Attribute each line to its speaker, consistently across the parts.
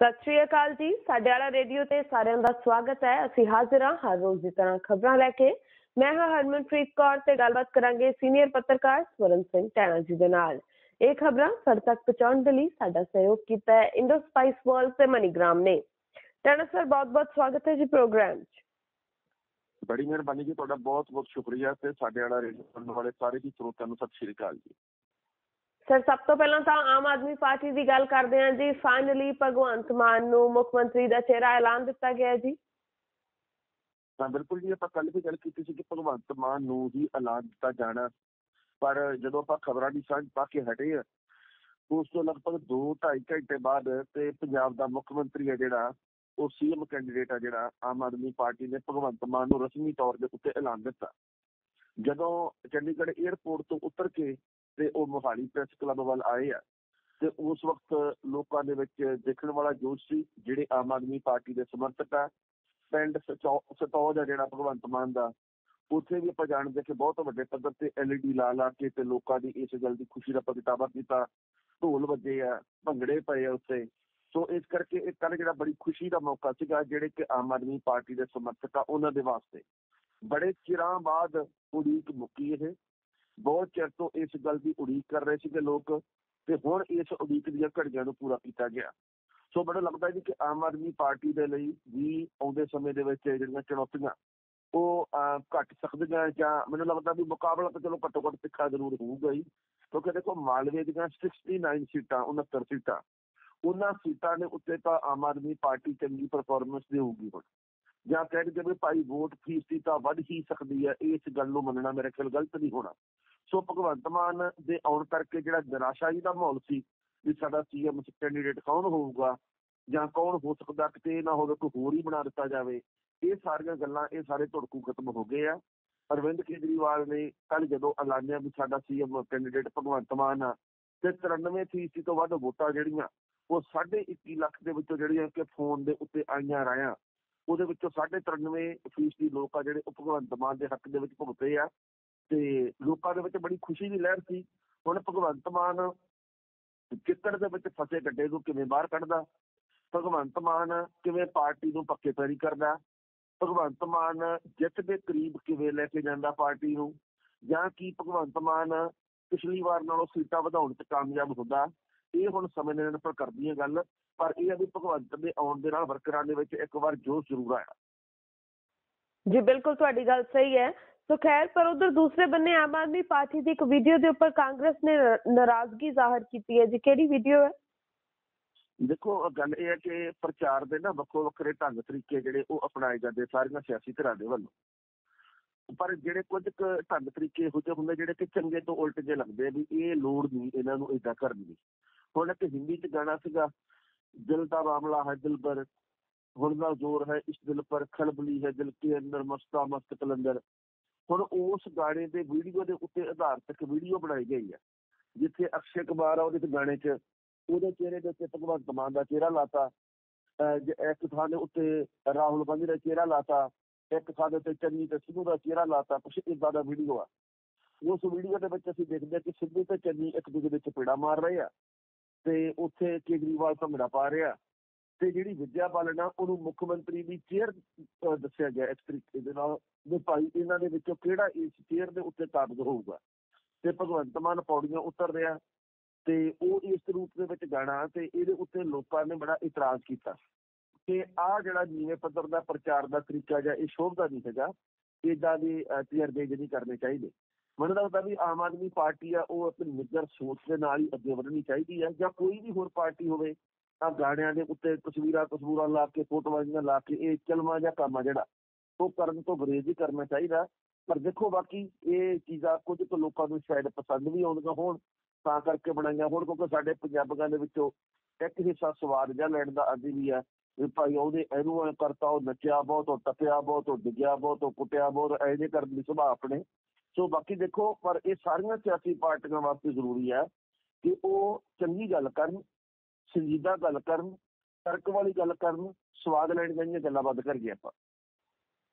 Speaker 1: ਸਤਿ ਸ਼੍ਰੀ ਅਕਾਲ ਜੀ। ਸਾਡੇ ਵਾਲਾ ਰੇਡੀਓ ਤੇ ਸਾਰਿਆਂ ਦਾ ਸਵਾਗਤ ਹੈ। ਅਸੀਂ ਹਾਜ਼ਰ ਹਾਂ ਹਰ ਰੋਜ਼ ਦੀ ਤਰ੍ਹਾਂ ਖਬਰਾਂ ਲੈ ਕੇ। ਮੈਂ ਹਾਂ ਹਰਮਨਪ੍ਰੀਤ ਕੌਰ ਤੇ ਗੱਲਬਾਤ ਕਰਾਂਗੇ ਸੀਨੀਅਰ ਪੱਤਰਕਾਰ ਸਵਰਨ ਸਿੰਘ ਟੈਣਾ ਜੀ ਦੇ ਨਾਲ। ਇਹ ਖਬਰਾਂ ਸਾਡੇ ਤੱਕ ਪਹੁੰਚਾਉਣ ਦੇ ਲਈ ਸਾਡਾ ਸਹਿਯੋਗ ਕੀਤਾ ਹੈ ਇੰਡੋ ਸਪਾਈਸ ਵਰਲਡ ਤੇ ਮਨੀਗ੍ਰਾਮ ਨੇ। ਟੈਣਾ ਸਰ, ਬਹੁਤ-ਬਹੁਤ ਸਵਾਗਤ ਹੈ ਜੀ ਪ੍ਰੋਗਰਾਮ 'ਚ।
Speaker 2: ਬੜੀ ਮਿਹਰਬਾਨੀ ਜੀ, ਤੁਹਾਡਾ ਬਹੁਤ ਬਹੁਤ ਸ਼ੁਕਰੀਆ ਤੇ ਸਾਡੇ ਵਾਲਾ ਰੇਡੀਓ ਸੁਣਨ ਵਾਲੇ ਸਾਰੇ ਜੀ ਸਰੋਤਿਆਂ ਨੂੰ ਸਤਿ ਸ਼੍ਰੀ ਅਕਾਲ ਜੀ।
Speaker 1: ਸਰ, ਸਭ ਤੋਂ ਪਹਿਲਾਂ ਤਾਂ ਆਮ ਆਦਮੀ ਪਾਰਟੀ ਦੀ ਗੱਲ ਕਰਦੇ ਹਾਂ ਜੀ। ਫਾਈਨਲੀ ਭਗਵੰਤ ਮਾਨ ਨੂੰ ਮੁੱਖ ਮੰਤਰੀ ਦਾ ਚਿਹਰਾ ਐਲਾਨ ਦਿੱਤਾ ਗਿਆ ਜੀ।
Speaker 2: ਤਾਂ ਬਿਲਕੁਲ ਜੀ, ਆਪਾਂ ਕੱਲ ਵੀ ਗੱਲ ਕੀਤੀ ਸੀ ਕਿ ਭਗਵੰਤ ਮਾਨ ਨੂੰ ਹੀ ਐਲਾਨ ਦਿੱਤਾ ਜਾਣਾ। ਪਰ ਜਦੋਂ ਆਪਾਂ ਖਬਰਾਂ ਦੀ ਸਾਂਝ ਪਾ ਕੇ ਹਟੇ ਆ, ਉਸ ਤੋਂ ਲਗਭਗ 2.5 ਘੰਟੇ ਬਾਅਦ ਤੇ ਪੰਜਾਬ ਦਾ ਮੁੱਖ ਮੰਤਰੀ ਹੈ ਜਿਹੜਾ, ਉਹ ਸੀਐਮ ਕੈਂਡੀਡੇਟ ਆ ਜਿਹੜਾ, ਆਮ ਆਦਮੀ ਪਾਰਟੀ ਨੇ ਭਗਵੰਤ ਮਾਨ ਨੂੰ ਰਸਮੀ ਤੌਰ ਦੇ ਉੱਤੇ ਐਲਾਨ ਦਿੱਤਾ। ਜਦੋਂ ਚੰਡੀਗੜ੍ਹ 에ਅਰਪੋਰਟ ਤੋਂ ਉਤਰ ਕੇ ਤੇ ਉਹ ਮੋਹਾਲੀ ਪ੍ਰੈਸ ਕਲੱਬ ਵੱਲ ਆਏ ਆ। ਤੇ ਉਸ ਵਕਤ ਲੋਕਾਂ ਦੇ ਵਿੱਚ ਦੇਖਣ ਵਾਲਾ ਜੋਸ਼ ਸੀ, ਜਿਹੜੇ ਆਮ ਆਦਮੀ ਪਾਰਟੀ ਦੇ ਸਮਰਥਕ ਆ, ਪਿੰਡ ਸਤੌਜ ਆ ਜਿਹੜਾ ਭਗਵੰਤ ਮਾਨ ਦਾ, ਉੱਥੇ ਵੀ ਆਪਾਂ ਜਾਣਦੇ ਕਿ ਬਹੁਤ ਵੱਡੇ ਪੱਧਰ ਤੇ ਐਲਈਡੀ ਲਾ ਲਾ ਕੇ ਤੇ ਲੋਕਾਂ ਦੀ ਇਸ ਗੱਲ ਦੀ ਖੁਸ਼ੀ ਦਾ ਪ੍ਰਗਟਾਵਾ ਕੀਤਾ। ਢੋਲ ਵੱਜੇ ਆ, ਭੰਗੜੇ ਪਏ ਆ ਉੱਥੇ। ਸੋ ਇਸ ਕਰਕੇ ਇਹ ਕੱਲ ਜਿਹੜਾ ਬੜੀ ਖੁਸ਼ੀ ਦਾ ਮੌਕਾ ਸੀਗਾ, ਜਿਹੜੇ ਕਿ ਆਮ ਆਦਮੀ ਪਾਰਟੀ ਦੇ ਸਮਰਥਕ ਆ, ਉਹਨਾਂ ਦੇ ਵਾਸਤੇ। ਬੜੇ ਚਿਰਾਂ ਬਾਅਦ ਉਡੀਕ ਮੁੱਕੀ ਇਹ। ਬਹੁਤ ਚਿਰ ਤੋਂ ਇਸ ਗੱਲ ਦੀ ਉਡੀਕ ਕਰ ਰਹੇ ਸੀਗੇ ਲੋਕ ਤੇ ਹੁਣ ਇਸ ਉਡੀਕ ਦੀਆਂ ਘੜੀਆਂ ਨੂੰ ਪੂਰਾ ਕੀਤਾ ਗਿਆ। ਸੋ ਮੈਨੂੰ ਲੱਗਦਾ ਜੀ ਕਿ ਆਮ ਆਦਮੀ ਪਾਰਟੀ ਦੇ ਲਈ ਵੀ ਆਉਂਦੇ ਸਮੇਂ ਦੇ ਵਿੱਚ ਜਿਹੜੀਆਂ ਚੁਣੌਤੀਆਂ ਉਹ ਅਹ, ਘਟ ਸਕਦੀਆਂ ਜਾਂ ਮੈਨੂੰ ਲੱਗਦਾ ਵੀ ਮੁਕਾਬਲਾ ਤਾਂ ਚਲੋ ਘੱਟੋ ਘੱਟ ਤਿੱਖਾ ਜ਼ਰੂਰ ਹੋਊਗਾ ਹੀ ਕਿਉਂਕਿ ਦੇਖੋ ਮਾਲਵੇ ਦੀਆਂ 69 ਸੀਟਾਂ 69 ਸੀਟਾਂ ਉਹਨਾਂ ਸੀਟਾਂ ਦੇ ਉੱਤੇ ਤਾਂ ਆਮ ਆਦਮੀ ਪਾਰਟੀ ਚੰਗੀ ਪਰਫਾਰਮੈਂਸ ਦੇਊਗੀ ਹੁਣ। ਜਾਂ ਕਹਿ ਕੇ ਵੀ ਭਾਈ ਵੋਟ ਫੀਸਦੀ ਤਾਂ ਵੱਧ ਹੀ ਸਕਦੀ ਹੈ, ਇਸ ਗੱਲ ਨੂੰ ਮੰਨਣਾ ਮੇਰੇ ਖਿਆਲ ਗਲਤ ਨਹੀਂ ਹੋਣਾ। ਸੋ ਭਗਵੰਤ ਮਾਨ ਦੇ ਆਉਣ ਕਰਕੇ ਜਿਹੜਾ ਨਿਰਾਸ਼ਾਈ ਦਾ ਮਾਹੌਲ ਸੀ ਵੀ ਸਾਡਾ ਸੀਐਮ ਕੈਂਡੀਡੇਟ ਕੌਣ ਹੋਊਗਾ ਜਾਂ ਕੌਣ ਹੋ ਸਕਦਾ ਕਿਤੇ ਨਾ ਹੋਵੇ ਕੋਈ ਹੋਰ ਹੀ ਬਣਾ ਦਿੱਤਾ ਜਾਵੇ, ਇਹ ਸਾਰੀਆਂ ਗੱਲਾਂ, ਇਹ ਸਾਰੇ ਧੜਕੂ ਖਤਮ ਹੋ ਗਏ ਆ। ਅਰਵਿੰਦ ਕੇਜਰੀਵਾਲ ਨੇ ਕੱਲ ਜਦੋਂ ਐਲਾਨਿਆ ਵੀ ਸਾਡਾ ਸੀਐਮ ਕੈਂਡੀਡੇਟ ਭਗਵੰਤ ਮਾਨ ਆ, ਤੇ 93 ਫੀਸਦੀ ਤੋਂ ਵੱਧ ਵੋਟਾਂ ਜਿਹੜੀਆਂ, ਉਹ 21 ਲੱਖ ਦੇ ਵਿੱਚੋਂ ਜਿਹੜੀਆਂ ਕਿ ਫੋਨ ਦੇ ਉੱਤੇ ਆਈਆਂ ਰਾਇਆਂ ਉਹਦੇ ਵਿੱਚੋਂ 93 ਫੀਸਦੀ ਲੋਕ ਆ ਜਿਹੜੇ ਉਹ ਭਗਵੰਤ ਮਾਨ ਦੇ ਹੱਕ ਦੇ ਵਿੱਚ ਭੁਗਤੇ ਆ। ਤੇ ਲੋਕਾਂ ਦੇ ਵਿੱਚ ਬੜੀ ਖੁਸ਼ੀ ਦੀ ਲਹਿਰ ਸੀ। ਹੁਣ ਭਗਵੰਤ ਮਾਨ ਕਿੱਕੜ ਦੇ ਵਿੱਚ ਫਸੇ ਗੱਡੇ ਨੂੰ ਕਿਵੇਂ ਬਾਹਰ ਕੱਢਦਾ? ਭਗਵੰਤ ਮਾਨ ਕਿਵੇਂ ਪਾਰਟੀ ਨੂੰ ਪੱਕੇ ਪੈਰੀ ਕਰਦਾ? ਭਗਵੰਤ ਮਾਨ ਜਿੱਤ ਦੇ ਕਰੀਬ ਕਿਵੇਂ ਲੈ ਕੇ ਜਾਂਦਾ ਪਾਰਟੀ ਨੂੰ? ਜਾਂ ਕੀ ਭਗਵੰਤ ਮਾਨ ਪਿਛਲੀ ਵਾਰ ਨਾਲੋਂ ਸੀਟਾਂ ਵਧਾਉਣ 'ਚ ਕਾਮਯਾਬ ਹੁੰਦਾ? ਇਹ ਹੁਣ ਸਮੇਂ ਦੇ ਨਾਲ ਕਰਦੀ ਹੈ ਗੱਲ। ਪਰ ਇਹ ਆ ਵੀ ਭਗਵੰਤ ਦੇ ਆਉਣ ਦੇ ਨਾਲ ਵਰਕਰਾਂ ਦੇ ਵਿੱਚ ਇੱਕ ਵਾਰ ਜੋਸ਼ ਜ਼ਰੂਰ ਆਇਆ।
Speaker 1: ਜੀ ਬਿਲਕੁਲ ਤੁਹਾਡੀ ਗੱਲ ਸਹੀ ਹੈ। ਸੋ ਖੈਰ ਪਰ ਉਧਰ ਦੂਸਰੇ ਬੰਨੇ ਆਮ ਆਦਮੀ ਪਾਰਟੀ ਦੀ ਇੱਕ ਵੀਡੀਓ ਦੇ ਉੱਪਰ ਕਾਂਗਰਸ ਨੇ ਨਾਰਾਜ਼ਗੀ ਜ਼ਾਹਰ ਕੀਤੀ ਹੈ। ਜੀ ਕਿਹੜੀ ਵੀਡੀਓ ਹੈ?
Speaker 2: ਦੇਖੋ ਗੱਲ ਇਹ ਹੈ ਕਿ ਪ੍ਰਚਾਰ ਦੇ ਨਾ ਵੱਖੋ ਵੱਖਰੇ ਢੰਗ ਤਰੀਕੇ ਜਿਹੜੇ ਉਹ ਅਪਣਾਏ ਜਾਂਦੇ ਸਾਰੀਆਂ ਸਿਆਸੀ ਧਿਰਾਂ ਦੇ ਵੱਲੋਂ। ਪਰ ਜਿਹੜੇ ਕੁਝ ਕੁ ਢੰਗ ਤਰੀਕੇ ਇਹੋ ਜਿਹੇ ਹੁੰਦੇ ਜਿਹੜੇ ਕਿ ਚੰਗੇ ਤੋਂ ਉਲਟ ਜੇ ਲੱਗਦੇ ਵੀ ਇਹ ਲੋੜ ਨਹੀਂ ਇਹਨਾਂ ਨੂੰ ਇਦਾਂ ਕਰਨ ਦੀ। ਹੁਣ ਇੱਕ ਹਿੰਦੀ ਚ ਗਾਣਾ ਸੀਗਾ ਦਿਲ ਦਾ ਮਾਮਲਾ ਹੈ ਦਿਲ ਪਰ, ਹੁਣ ਦਾ ਜ਼ੋਰ ਹੈ ਇਸ ਦਿਲ ਪਰ ਖਲਬਲੀ ਹੈ ਦਿਲ ਕੇ ਅੰਦਰ ਮਸਤਾ ਮਸਤ ਕਲੰਦਰ। ਹੁਣ ਉਸ ਗਾਣੇ ਦੇ ਵੀਡੀਓ ਦੇ ਉੱਤੇ ਆਧਾਰਿਤ ਇੱਕ ਵੀਡੀਓ ਬਣਾਈ ਗਈ ਹੈ, ਜਿੱਥੇ ਅਕਸ਼ੇ ਕੁਮਾਰ ਆ ਉਹਦੇ ਤੇ ਗਾਣੇ 'ਚ, ਉਹਦੇ ਚਿਹਰੇ ਦੇ ਉੱਤੇ ਭਗਵੰਤ ਮਾਨ ਦਾ ਚਿਹਰਾ ਲਾਤਾ, ਅਹ ਜੇ ਇੱਕ ਥਾਂ ਦੇ ਉੱਤੇ ਰਾਹੁਲ ਗਾਂਧੀ ਦਾ ਚਿਹਰਾ ਲਾਤਾ, ਇੱਕ ਥਾਂ ਦੇ ਉੱਤੇ ਚੰਨੀ ਤੇ ਸਿੱਧੂ ਦਾ ਚਿਹਰਾ ਲਾਤਾ, ਕੁਛ ਇਦਾਂ ਦਾ ਵੀਡੀਓ ਆ। ਉਸ ਵੀਡੀਓ ਦੇ ਵਿੱਚ ਅਸੀਂ ਦੇਖਦੇ ਹਾਂ ਕਿ ਸਿੱਧੂ ਤੇ ਚੰਨੀ ਇੱਕ ਦੂਜੇ ਦੇ ਚਪੇੜਾ ਮਾਰ ਰਹੇ ਆ। ਤੇ ਉੱਥੇ ਕੇਜਰੀਵਾਲ ਭੰਗੜਾ ਪਾ ਰਿਹਾ। ਤੇ ਜਿਹੜੀ ਵਿਦਿਆ ਬਾਲਨ ਆ ਉਹਨੂੰ ਮੁੱਖ ਮੰਤਰੀ ਦੀ ਚੇਅਰ ਦੱਸਿਆ ਗਿਆ ਇਸ ਤਰੀਕੇ ਦੇ ਨਾਲ ਵੀ ਭਾਈ ਇਹਨਾਂ ਦੇ ਵਿੱਚੋਂ ਕਿਹੜਾ ਇਸ ਚੇਅਰ ਦੇ ਉੱਤੇ ਕਾਬਜ਼ ਹੋਊਗਾ। ਤੇ ਭਗਵੰਤ ਮਾਨ ਪੌੜੀਆਂ ਉਤਰ ਰਿਹਾ ਤੇ ਉਹ ਇਸ ਰੂਪ ਦੇ ਵਿੱਚ ਗਾਣਾ ਤੇ ਇਹਦੇ ਉੱਤੇ ਲੋਕਾਂ ਨੇ ਬੜਾ ਇਤਰਾਜ਼ ਕੀਤਾ। ਕਿ ਆਹ ਜਿਹੜਾ ਨੀਵੇਂ ਪੱਧਰ ਦਾ ਪ੍ਰਚਾਰ ਦਾ ਤਰੀਕਾ ਜਾਂ ਇਹ ਸ਼ੋਭਦਾ ਨਹੀਂ ਹੈਗਾ ਇਦਾਂ ਦੇ ਅਹ, ਤਜਰਬੇ ਨਹੀਂ ਕਰਨੇ ਚਾਹੀਦੇ। ਮੈਨੂੰ ਲੱਗਦਾ ਵੀ ਆਮ ਆਦਮੀ ਪਾਰਟੀ ਆ, ਉਹ ਆਪਣੀ ਨਿੱਜਰ ਸੋਚ ਦੇ ਨਾਲ ਹੀ ਅੱਗੇ ਵਧਣੀ ਚਾਹੀਦੀ ਹੈ ਜਾਂ ਕੋਈ ਵੀ ਹੋਰ ਪਾਰਟੀ ਹੋਵੇ, ਤਾਂ ਗਾਣਿਆਂ ਦੇ ਉੱਤੇ ਤਸਵੀਰਾਂ ਤਸਵੀਰਾਂ ਲਾ ਕੇ, ਫੋਟੋਆਂ ਜਿਹੀਆਂ ਲਾ ਕੇ, ਇਹ ਚਲਮਾ ਜਾਂ ਕੰਮ ਆ ਜਿਹੜਾ, ਉਹ ਕਰਨ ਤੋਂ ਗੁਰੇਜ਼ ਹੀ ਕਰਨਾ ਚਾਹੀਦਾ। ਪਰ ਦੇਖੋ ਬਾਕੀ, ਇਹ ਚੀਜ਼ਾਂ ਕੁਝ ਕੁ ਲੋਕਾਂ ਨੂੰ ਸ਼ਾਇਦ ਪਸੰਦ ਵੀ ਆਉਂਦੀਆਂ ਹੋਣ, ਤਾਂ ਕਰਕੇ ਬਣਾਈਆਂ ਹੋਣ, ਕਿਉਂਕਿ ਸਾਡੇ ਪੰਜਾਬੀਆਂ ਦੇ ਵਿੱਚੋਂ ਇੱਕ ਹਿੱਸਾ ਸਵਾਦ ਜਾਂ ਲੈਣ ਦਾ ਆਦੀ ਵੀ ਆ, ਵੀ ਭਾਈ ਉਹਦੇ ਇਹਨੂੰ ਕਰਤਾ, ਉਹ ਨੱਚਿਆ ਬਹੁਤ, ਉਹ ਟੱਪਿਆ ਬਹੁਤ, ਉਹ ਡਿੱਗਿਆ ਬਹੁਤ, ਉਹ ਕੁੱਟਿਆ ਬਹੁਤ ਐ ਕਰਨ ਦੀ ਸੁਭਾਅ ਆਪਣੇ ਸੋ ਬਾਕੀ ਦੇਖੋ ਪਰ ਇਹ ਸਾਰੀਆਂ ਸਿਆਸੀ ਪਾਰਟੀਆਂ ਵਾਸਤੇ ਜ਼ਰੂਰੀ ਹੈ ਕਿ ਉਹ ਚੰਗੀ ਗੱਲ ਕਰਨ ਸੰਜੀਦਾ ਗੱਲ ਕਰਨ ਤਰਕ ਵਾਲੀ ਗੱਲ ਕਰਨ ਸਵਾਦ ਲੈਣ ਦੀਆਂ ਗੱਲਾਂ ਬੰਦ ਕਰੀਏ ਆਪਾਂ।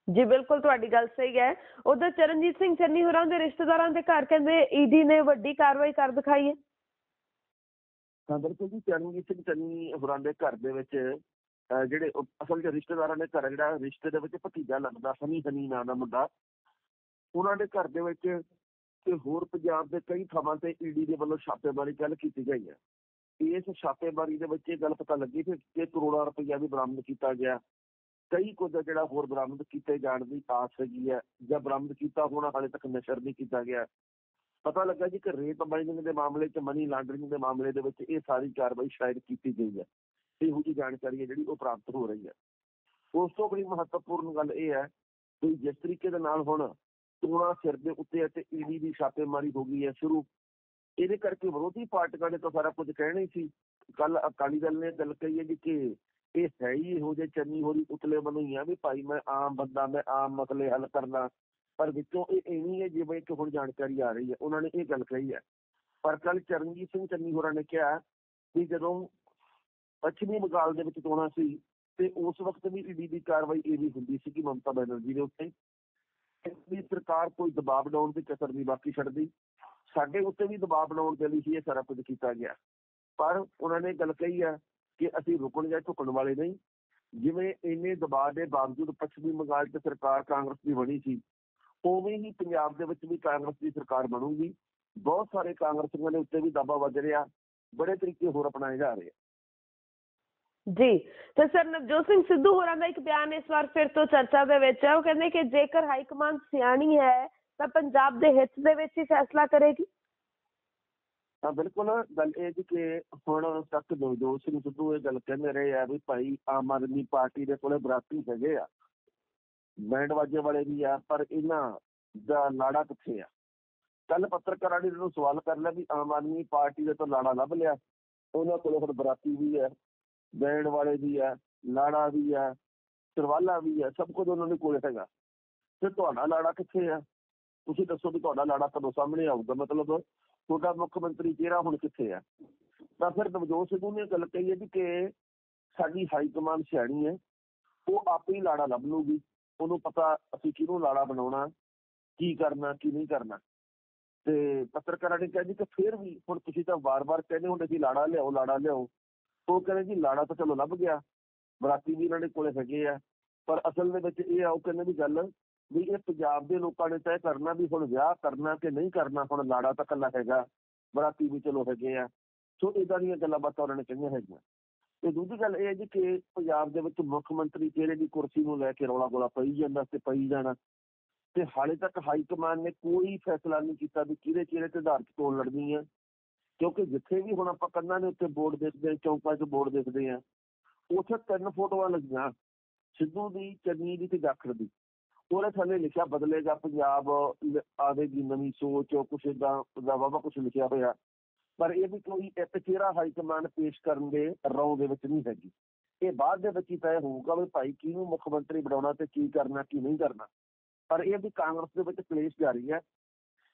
Speaker 1: ਜੀ ਬਿਲਕੁਲ ਤੁਹਾਡੀ ਗੱਲ ਸਹੀ ਹੈ। ਉਧਰ ਚਰਨਜੀਤ ਸਿੰਘ ਚੰਨੀ ਹੋਰਾਂ ਦੇ ਰਿਸ਼ਤੇਦਾਰਾਂ ਦੇ ਘਰ ਕਹਿੰਦੇ ਈਡੀ ਨੇ ਵੱਡੀ ਕਾਰਵਾਈ ਕਰ ਦਿਖਾਈ ਹੈ।
Speaker 2: ਹਾਂ ਬਿਲਕੁਲ ਜੀ ਚਰਨਜੀਤ ਸਿੰਘ ਚੰਨੀ ਹੋਰਾਂ ਦੇ ਘਰ ਦੇ ਵਿੱਚ ਜਿਹੜੇ ਅਸਲ 'ਚ ਰਿਸ਼ਤੇਦਾਰਾਂ ਦੇ ਘਰ ਜਿਹੜਾ ਰਿਸ਼ਤੇ ਦੇ ਵਿੱਚ ਭਤੀਜਾ ਲੱਗਦਾ ਹਨੀ ਹਨੀ ਨਾਂ ਦਾ ਮੁੰਡਾ। ਉਹਨਾਂ ਦੇ ਘਰ ਦੇ ਵਿੱਚ ਤੇ ਹੋਰ ਪੰਜਾਬ ਦੇ ਕਈ ਥਾਵਾਂ ਤੇ ਈਡੀ ਦੇ ਵੱਲੋਂ ਛਾਪੇਮਾਰੀ ਕੱਲ ਕੀਤੀ ਗਈ ਹੈ। ਇਸ ਛਾਪੇਮਾਰੀ ਦੇ ਵਿੱਚ ਇਹ ਗੱਲ ਪਤਾ ਲੱਗੀ ਕਿ ਕਿ ਕਰੋੜਾਂ ਰੁਪਈਆ ਵੀ ਬਰਾਮਦ ਕੀਤਾ ਗਿਆ। ਕਈ ਕੁਝ ਜਿਹੜਾ ਹੋਰ ਬਰਾਮਦ ਕੀਤੇ ਜਾਣ ਦੀ ਆਸ ਹੈਗੀ ਹੈ ਜਾਂ ਬਰਾਮਦ ਕੀਤਾ ਹੋਣਾ ਹਾਲੇ ਤੱਕ ਨਸ਼ਰ ਨਹੀਂ ਕੀਤਾ ਗਿਆ। ਪਤਾ ਲੱਗਾ ਜੀ ਕਿ ਰੇਟ ਮਾਈਨਿੰਗ ਦੇ ਮਾਮਲੇ 'ਚ ਮਨੀ ਲਾਂਡਰਿੰਗ ਦੇ ਮਾਮਲੇ ਦੇ ਵਿੱਚ ਇਹ ਸਾਰੀ ਕਾਰਵਾਈ ਸ਼ਾਇਦ ਕੀਤੀ ਗਈ ਹੈ। ਇਹੋ ਜਿਹੀ ਜਾਣਕਾਰੀ ਹੈ ਜਿਹੜੀ ਉਹ ਪ੍ਰਾਪਤ ਹੋ ਰਹੀ ਹੈ। ਉਸ ਤੋਂ ਬੜੀ ਮਹੱਤਵਪੂਰਨ ਗੱਲ ਇਹ ਹੈ ਕਿ ਜਿਸ ਤਰੀਕੇ ਦੇ ਨਾਲ ਹੁਣ ਚੋਣਾਂ ਸਿਰ ਦੇ ਉੱਤੇ ਅਤੇ ਈਡੀ ਦੀ ਛਾਪੇਮਾਰੀ ਹੋ ਗਈ ਹੈ ਸ਼ੁਰੂ। ਇਹਦੇ ਕਰਕੇ ਵਿਰੋਧੀ ਪਾਰਟੀਆਂ ਨੇ ਤਾਂ ਸਾਰਾ ਕੁਝ ਕਹਿਣਾ ਹੀ ਸੀ। ਕੱਲ ਅਕਾਲੀ ਦਲ ਨੇ ਗੱਲ ਕਹੀ ਹੈ ਜੀ ਕਿ ਇਹ ਹੈ ਹੀ ਇਹੋ ਜਿਹੇ ਚੰਨੀ ਹੋਰੀ ਉਤਲੇ ਬਣਾਈਆਂ ਵੀ ਭਾਈ ਮੈਂ ਆਮ ਬੰਦਾ, ਮੈਂ ਆਮ ਮਸਲੇ ਹੱਲ ਕਰਨਾ। ਪਰ ਵਿੱਚੋਂ ਇਹ ਐਵੇਂ ਹੈ ਜਿਵੇਂ ਕਿ ਹੁਣ ਜਾਣਕਾਰੀ ਆ ਰਹੀ ਹੈ। ਉਹਨਾਂ ਨੇ ਇਹ ਗੱਲ ਕਹੀ ਹੈ। ਪਰ ਕੱਲ ਚਰਨਜੀਤ ਸਿੰਘ ਚੰਨੀ ਹੋਰਾਂ ਨੇ ਕਿਹਾ ਵੀ ਜਦੋਂ ਪੱਛਮੀ ਬੰਗਾਲ ਦੇ ਵਿੱਚ ਚੋਣਾਂ ਸੀ ਤੇ ਉਸ ਵਕਤ ਵੀ ਈਡੀ ਦੀ ਕਾਰਵਾਈ ਇਹ ਵੀ ਹੁੰਦੀ ਸੀ ਕਿ ਮਮਤਾ ਬੈਨਰਜੀ ਦੇ ਉੱਤੇ। ਇਸ ਸਰਕਾਰ ਕੋਈ ਦਬਾਅ ਬਣਾਉਣ ਦੀ ਕਸਰ ਨਹੀਂ, ਬਾਕੀ ਛੱਡਦੀ। ਸਾਡੇ ਉੱਤੇ ਵੀ ਦਬਾਅ ਬਣਾਉਣ ਦੇ ਲਈ ਹੀ ਇਹ ਸਾਰਾ ਕੁਝ ਕੀਤਾ ਗਿਆ। ਪਰ ਉਹਨਾਂ ਨੇ ਗੱਲ ਕਹੀ ਹੈ ਕਿ ਅਸੀਂ ਰੁਕਣ ਜਾਂ ਝੁਕਣ ਵਾਲੇ ਨਹੀਂ। ਜਿਵੇਂ ਇੰਨੇ ਦਬਾਅ ਦੇ ਬਾਵਜੂਦ ਪੱਛਮੀ ਬੰਗਾਲ 'ਚ ਸਰਕਾਰ ਕਾਂਗਰਸ ਦੀ ਬਣੀ ਸੀ, ਉਵੇਂ ਹੀ ਪੰਜਾਬ ਦੇ ਵਿੱਚ ਵੀ ਕਾਂਗਰਸ ਦੀ ਸਰਕਾਰ ਬਣੂਗੀ। ਬਹੁਤ ਸਾਰੇ ਕਾਂਗਰਸੀਆਂ ਦੇ ਉੱਤੇ ਵੀ ਦਬਾਅ ਵੱਜ ਰਿਹਾ। ਬੜੇ ਤਰੀਕੇ ਹੋਰ ਅਪਣਾਏ ਜਾ ਰਹੇ
Speaker 1: ਜੀ। ਤੇ ਸਰ, ਨਵਜੋਤ ਸਿੰਘ ਸਿੱਧੂ ਹੋਰਾਂ ਦਾ ਇੱਕ ਬਿਆਨ ਇਸ ਵਾਰ ਫਿਰ ਤੋਂ ਚਰਚਾ ਦੇ ਵਿੱਚ ਹੈ। ਉਹ ਕਹਿੰਦੇ ਕਿ ਜੇਕਰ ਹਾਈ ਕਮਾਂਡ ਸਿਆਣੀ ਹੈ, ਤਾਂ ਪੰਜਾਬ ਦੇ ਹਿੱਤ ਦੇ ਵਿੱਚ ਹੀ ਫੈਸਲਾ ਕਰੇਗੀ।
Speaker 2: ਤਾਂ ਬਿਲਕੁਲ ਗੱਲ ਇਹ ਜੀ ਕਿ ਹੁਣ ਤੱਕ ਨਵਜੋਤ ਸਿੰਘ ਸਿੱਧੂ ਇਹ ਗੱਲ ਕਹਿੰਦੇ ਰਹੇ ਆ ਵੀ ਭਾਈ ਆਮ ਆਦਮੀ ਪਾਰਟੀ ਦੇ ਕੋਲੇ ਬਰਾਤੀ ਹੈਗੇ ਆ। ਬੈਂਡ ਵਾਜੇ ਵਾਲੇ ਵੀ ਆ, ਪਰ ਇਹਨਾਂ ਦਾ ਲਾੜਾ ਕਿੱਥੇ ਆ? ਕੱਲ ਪੱਤਰਕਾਰਾਂ ਨੇ ਇਹਨੂੰ ਸਵਾਲ ਕਰ ਲਿਆ ਵੀ ਆਮ ਆਦਮੀ ਪਾਰਟੀ ਦੇ ਤੋਂ ਲਾੜਾ ਲੱਭ ਲਿਆ। ਉਹਨਾਂ ਕੋਲ ਹੁਣ ਬਰਾਤੀ ਵੀ ਹੈ। ਬੈਂਡ ਵਾਲੇ ਵੀ ਆ, ਲਾੜਾ ਵੀ ਆ, ਸਰਵਾਲਾ ਵੀ ਆ, ਸਭ ਕੁਝ ਉਹਨਾਂ ਦੇ ਕੋਲ ਹੈਗਾ। ਤੇ ਤੁਹਾਡਾ ਲਾੜਾ ਕਿੱਥੇ ਆ? ਤੁਸੀਂ ਦੱਸੋ ਵੀ ਤੁਹਾਡਾ ਲਾੜਾ ਕਦੋਂ ਸਾਹਮਣੇ ਆਊਗਾ, ਮਤਲਬ ਤੁਹਾਡਾ ਮੁੱਖ ਮੰਤਰੀ ਚਿਹਰਾ ਹੁਣ ਕਿੱਥੇ ਆ? ਤਾਂ ਫਿਰ ਨਵਜੋਤ ਸਿੱਧੂ ਨੇ ਗੱਲ ਕਹੀ ਹੈ ਜੀ ਕਿ ਸਾਡੀ ਹਾਈ ਕਮਾਂਡ ਸਿਆਣੀ ਹੈ, ਉਹ ਆਪੇ ਹੀ ਲਾੜਾ ਲੱਭ ਲੂਗੀ ਉਹਨੂੰ ਪਤਾ ਅਸੀਂ ਕਿਹਨੂੰ ਲਾੜਾ ਬਣਾਉਣਾ, ਕੀ ਕਰਨਾ, ਕੀ ਨਹੀਂ ਕਰਨਾ। ਤੇ ਪੱਤਰਕਾਰਾਂ ਨੇ ਕਿਹਾ ਜੀ ਕਿ ਫਿਰ ਵੀ ਹੁਣ ਤੁਸੀਂ ਤਾਂ ਵਾਰ-ਵਾਰ ਕਹਿੰਦੇ ਹੁੰਦੇ ਸੀ, ਲਾੜਾ ਲਿਆਓ ਲਾੜਾ ਲਿਆਓ। ਉਹ ਕਹਿੰਦੇ ਜੀ ਲਾੜਾ ਤਾਂ ਚਲੋ ਲੱਭ ਗਿਆ, ਬਰਾਤੀ ਵੀ ਇਹਨਾਂ ਦੇ ਕੋਲੇ ਹੈਗੇ ਆ, ਪਰ ਅਸਲ ਦੇ ਵਿੱਚ ਇਹ ਆ, ਉਹ ਕਹਿੰਦੇ ਵੀ ਗੱਲ ਵੀ ਇਹ ਪੰਜਾਬ ਦੇ ਲੋਕਾਂ ਨੇ ਤੈਅ ਕਰਨਾ ਵੀ ਹੁਣ ਵਿਆਹ ਕਰਨਾ ਕਿ ਨਹੀਂ ਕਰਨਾ, ਹੁਣ ਲਾੜਾ ਤਾਂ ਕੱਲਾ ਹੈਗਾ, ਬਰਾਤੀ ਵੀ ਚਲੋ ਹੈਗੇ ਆ, ਸੋ ਇਦਾਂ ਦੀਆਂ ਗੱਲਾਂ ਬਾਤਾਂ ਉਹਨਾਂ ਨੇ ਕਹੀਆਂ ਹੈਗੀਆਂ। ਤੇ ਦੂਜੀ ਗੱਲ ਇਹ ਹੈ ਜੀ ਕਿ ਪੰਜਾਬ ਦੇ ਵਿੱਚ ਮੁੱਖ ਮੰਤਰੀ ਚਿਹਰੇ ਦੀ ਕੁਰਸੀ ਨੂੰ ਲੈ ਕੇ ਰੌਲਾ ਗੋਲਾ ਪਈ ਜਾਂਦਾ ਤੇ ਪਈ ਜਾਣਾ, ਤੇ ਹਾਲੇ ਤੱਕ ਹਾਈ ਕਮਾਨ ਨੇ ਕੋਈ ਫੈਸਲਾ ਨਹੀਂ ਕੀਤਾ ਵੀ ਕਿਹਦੇ ਚਿਹਰੇ ਤੇ ਆਧਾਰ 'ਚ ਚੋਣ ਲੜਨੀ ਹੈ ਕਿਉਂਕਿ ਜਿੱਥੇ ਵੀ ਹੁਣ ਆਪਾਂ ਕੰਨਾਂ ਦੇ ਉੱਤੇ ਬੋਰਡ ਦੇਖਦੇ ਹਾਂ, ਚੌਂਕਾਂ 'ਚ ਬੋਰਡ ਦੇਖਦੇ ਹਾਂ, ਉੱਥੇ ਤਿੰਨ ਫੋਟੋਆਂ ਲੱਗੀਆਂ, ਸਿੱਧੂ ਦੀ, ਚੰਨੀ ਦੀ ਤੇ ਜਾਖੜ ਦੀ। ਉਹਦੇ ਥੱਲੇ ਲਿਖਿਆ ਬਦਲੇਗਾ ਪੰਜਾਬ ਆਵੇਗੀ ਨਵੀਂ ਸੋਚ, ਕੁਛ ਏਦਾਂ ਦਾ ਵਾਵਾ ਕੁਛ ਲਿਖਿਆ ਹੋਇਆ। ਪਰ ਇਹ ਵੀ ਕੋਈ ਇੱਕ ਚਿਹਰਾ ਹਾਈ ਕਮਾਂਡ ਪੇਸ਼ ਕਰਨ ਦੇ ਰੌਂ ਦੇ ਵਿੱਚ ਨਹੀਂ ਹੈਗੀ। ਇਹ ਬਾਅਦ ਦੇ ਵਿੱਚ ਹੀ ਤੈਅ ਹੋਊਗਾ ਵੀ ਭਾਈ ਕਿਹਨੂੰ ਮੁੱਖ ਮੰਤਰੀ ਬਣਾਉਣਾ ਤੇ ਕੀ ਕਰਨਾ, ਕੀ ਨਹੀਂ ਕਰਨਾ। ਪਰ ਇਹ ਵੀ ਕਾਂਗਰਸ ਦੇ ਵਿੱਚ ਕਲੇਸ਼ ਜਾਰੀ ਹੈ।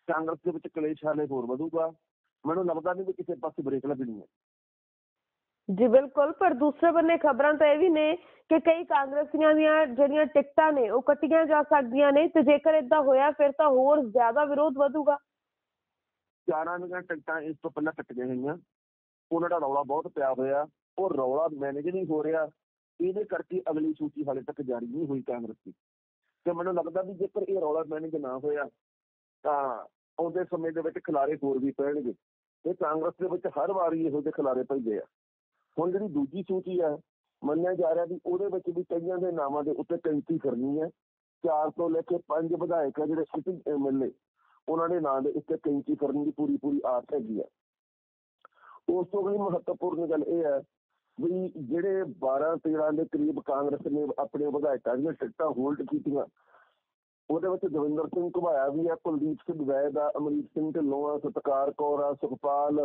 Speaker 2: ਕਾਂਗਰਸ ਦੇ ਵਿੱਚ ਕਲੇਸ਼ ਹਾਲੇ ਹੋਰ ਵਧੂਗਾ। ਮੈਨੂੰ ਲੱਗਦਾ ਨਹੀਂ ਵੀ ਕਿਸੇ ਪਾਸੇ ਬ੍ਰੇਕ ਲੱਗਣੀ ਹੈ।
Speaker 1: ਜੀ ਬਿਲਕੁਲ ਪਰ ਦੂਸਰੇ ਬੰਨੇ ਖਬਰਾਂ ਤਾਂ ਇਹ ਵੀ ਨੇ ਕਿ ਕਈ ਕਾਂਗਰਸੀਆਂ ਦੀਆਂ ਜਿਹੜੀਆਂ ਟਿਕਟਾਂ ਨੇ ਉਹ ਕੱਟੀਆਂ ਜਾ ਸਕਦੀਆਂ ਨੇ ਤੇ ਜੇਕਰ ਇਦਾਂ ਹੋਇਆ ਫਿਰ ਤਾਂ ਹੋਰ ਜ਼ਿਆਦਾ ਵਿਰੋਧ ਵਧੂਗਾ।
Speaker 2: ਚਾਰਾਂ ਦੀਆਂ ਟਿਕਟਾਂ ਇਸ ਤੋਂ ਪਹਿਲਾਂ ਕੱਟੀਆਂ ਗਈਆਂ। ਉਹਨਾਂ ਦਾ ਰੌਲਾ ਬਹੁਤ ਪਿਆ ਹੋਇਆ। ਉਹ ਰੌਲਾ ਮੈਨੇਜ ਨਹੀਂ ਹੋ ਰਿਹਾ। ਇਹਦੇ ਕਰਕੇ ਅਗਲੀ ਸੂਚੀ ਹਾਲੇ ਤੱਕ ਜਾਰੀ ਨਹੀਂ ਹੋਈ ਕਾਂਗਰਸ ਦੀ। ਤੇ ਮੈਨੂੰ ਲੱਗਦਾ ਵੀ ਜੇਕਰ ਇਹ ਰੌਲਾ ਮੈਨੇਜ ਨਾ ਹੋਇਆ ਤਾਂ ਆਉਂਦੇ ਸਮੇਂ ਦੇ ਵਿੱਚ ਖਿਲਾਰੇ ਹੋਰ ਵੀ ਪੈਣਗੇ। ਤੇ ਕਾਂਗਰਸ ਦੇ ਵਿੱਚ ਹਰ ਵਾਰੀ ਇਹੋ ਜਿਹੇ ਖਿਲਾਰੇ ਪੈਂਦੇ ਆ। ਹੁਣ ਜਿਹੜੀ ਦੂਜੀ ਸੂਚੀ ਹੈ ਮੰਨਿਆ ਜਾ ਰਿਹਾ ਵੀ ਉਹਦੇ ਵਿੱਚ ਵੀ ਕਈਆਂ ਦੇ ਨਾਵਾਂ ਦੇ ਉੱਤੇ ਕੈਂਤੀ ਕਰਨੀ ਹੈ ਚਾਰ ਤੋਂ ਲੈ ਕੇ ਪੰਜ ਵਿਧਾਇਕ ਆ ਜਿਹੜੇ ਸਿਟਿੰਗ ਐਮਐਲਏ ਉਹਨਾਂ ਦੇ ਨਾਂ ਦੇ ਉੱਤੇ ਕੈਂਤੀ ਕਰਨ ਦੀ ਪੂਰੀ ਪੂਰੀ ਆਸ ਹੈਗੀ ਆ। ਉਸ ਤੋਂ ਵੀ ਮਹੱਤਵਪੂਰਨ ਗੱਲ ਇਹ ਹੈ ਵੀ ਜਿਹੜੇ 12 13 ਦੇ ਕਰੀਬ ਕਾਂਗਰਸ ਨੇ ਆਪਣੇ ਵਿਧਾਇਕਾਂ ਦੀਆਂ ਟਿਕਟਾਂ ਹੋਲਡ ਕੀਤੀਆਂ ਉਹਦੇ ਵਿੱਚ ਦਵਿੰਦਰ ਸਿੰਘ ਘੁਬਾਇਆ ਵੀ ਆ ਕੁਲਦੀਪ ਸਿੰਘ ਵੈਦ ਆ ਅਮਰੀਕ ਸਿੰਘ ਢਿੱਲੋਂ ਆ ਸਤਕਾਰ ਕੌਰ ਆ ਸੁਖਪਾਲ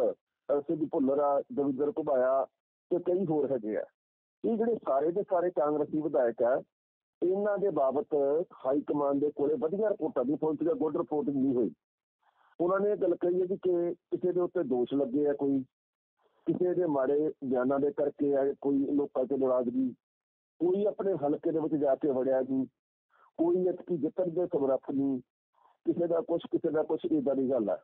Speaker 2: ਅ, ਭੁੱਲਰ ਆ ਦਵਿੰਦਰ ਘੁਬਾਇਆ ਤੇ ਕਈ ਹੋਰ ਹੈਗੇ ਆ। ਇਹ ਜਿਹੜੇ ਸਾਰੇ ਦੇ ਸਾਰੇ ਕਾਂਗਰਸੀ ਵਿਧਾਇਕ ਆ ਇਹਨਾਂ ਦੇ ਬਾਬਤ ਹਾਈ ਕਮਾਂਡ ਦੇ ਕੋਲੇ ਵਧੀਆ ਰਿਪੋਰਟਾਂ ਨਹੀਂ ਪਹੁੰਚੀਆਂ ਗੁੱਡ ਰਿਪੋਰਟਿੰਗ ਨਹੀਂ ਹੋਈ। ਉਹਨਾਂ ਨੇ ਇਹ ਗੱਲ ਕਹੀ ਹੈ ਕਿ ਕਿ ਕਿਸੇ ਦੇ ਉੱਤੇ ਦੋਸ਼ ਲੱਗੇ ਆ ਕੋਈ ਕਿਸੇ ਦੇ ਮਾੜੇ ਬਿਆਨਾਂ ਦੇ ਕਰਕੇ ਆ ਕੋਈ ਲੋਕਾਂ 'ਚ ਨਾਰਾਜ਼ਗੀ ਕੋਈ ਆਪਣੇ ਹਲਕੇ ਦੇ ਵਿੱਚ ਜਾ ਕੇ ਵੜਿਆ ਜੀ। ਕੋਈ ਇਤਕੀ ਜਿੱਤਣ ਦੇ ਸਮਰੱਥ ਨਹੀਂ ਕਿਸੇ ਦਾ ਕੁਛ, ਕਿਸੇ ਦਾ ਕੁਛ ਇਦਾਂ ਦੀ ਗੱਲ ਆ।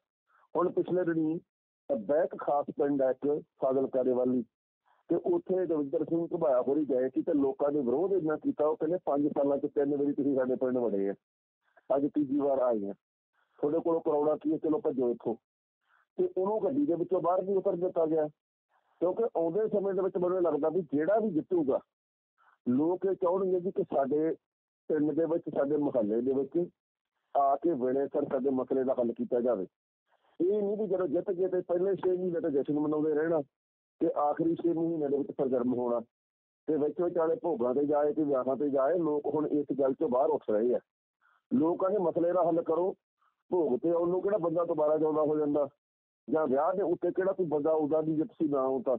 Speaker 2: ਹੁਣ ਪਿਛਲੇ ਦਿਨੀ ਬੈਕ ਖਾਸ ਪਿੰਡ ਹੈ ਇੱਕ ਫਾਜ਼ਿਲਕਾ ਵਾਲੀ। ਤੇ ਉੱਥੇ ਦਵਿੰਦਰ ਸਿੰਘ ਘੁਬਾਇਆ ਹੋਰੀ ਗਏ ਸੀ ਤੇ ਲੋਕਾਂ ਨੇ ਵਿਰੋਧ ਇੰਨਾ ਕੀਤਾ, ਉਹ ਕਹਿੰਦੇ 5 ਸਾਲਾਂ ਚ ਤਿੰਨ ਵਾਰੀ ਤੁਸੀਂ ਸਾਡੇ ਪਿੰਡ ਵੜੇ ਆ। ਅੱਜ ਤੀਜੀ ਵਾਰ ਆਏ ਆ। ਤੁਹਾਡੇ ਕੋਲੋਂ ਕਰਾਉਣਾ ਕੀ ਹੈ ਚਲੋ ਭੱਜੋ ਇੱਥੋਂ। ਤੇ ਉਹਨੂੰ ਗੱਡੀ ਦੇ ਵਿੱਚੋਂ ਬਾਹਰ ਵੀ ਉਤਰ ਦਿੱਤਾ ਗਿਆ। ਕਿਉਂਕਿ ਆਉਂਦੇ ਸਮੇਂ ਦੇ ਵਿੱਚ ਮੈਨੂੰ ਇਹ ਲੱਗਦਾ ਵੀ ਜਿਹੜਾ ਵੀ ਜਿੱਤੂਗਾ, ਲੋਕ ਇਹ ਚਾਹੁੰਦੇ ਜੀ ਕਿ ਸਾਡੇ ਪਿੰਡ ਦੇ ਵਿੱਚ, ਸਾਡੇ ਮੁਹੱਲੇ ਦੇ ਵਿੱਚ ਆ ਕੇ ਵੇਲੇ ਸਰ ਸਾਡੇ ਮਸਲੇ ਦਾ ਹੱਲ ਕੀਤਾ ਜਾਵੇ। ਇਹ ਨਹੀਂ ਵੀ ਜਦੋਂ ਜਿੱਤ ਗਏ ਤੇ ਪਹਿਲੇ 6 ਮਹੀਨੇ ਤੇ ਜਸ਼ਨ ਮਨਾਉਂਦੇ ਰਹਿਣਾ ਤੇ ਆਖਰੀ 6 ਮਹੀਨੇ ਦੇ ਵਿੱਚ ਸਰਗਰਮ ਹੋਣਾ। ਤੇ ਵਿੱਚ ਵਿਚਾਲੇ ਭੋਗਾਂ ਤੇ ਜਾਏ ਤੇ ਵਿਆਹਾਂ ਤੇ ਜਾਏ, ਲੋਕ ਹੁਣ ਇਸ ਗੱਲ ਤੋਂ ਬਾਹਰ ਉੱਠ ਰਹੇ ਆ। ਲੋਕਾਂ ਦੇ ਮਸਲੇ ਦਾ ਹੱਲ ਕਰੋ। ਭੋਗ ਤੇ ਉਹਨੂੰ ਕਿਹੜਾ ਬੰਦਾ ਦੁਬਾਰਾ ਜਿਉਂਦਾ ਹੋ ਜਾਂਦਾ? ਜਾਂ ਵਿਆਹ ਦੇ ਉੱਤੇ ਕਿਹੜਾ ਕੋਈ ਬੰਦਾ ਆਉਂਦਾ ਦੀ ਜੇ ਤੁਸੀਂ ਨਾ ਹੋ ਤਾਂ?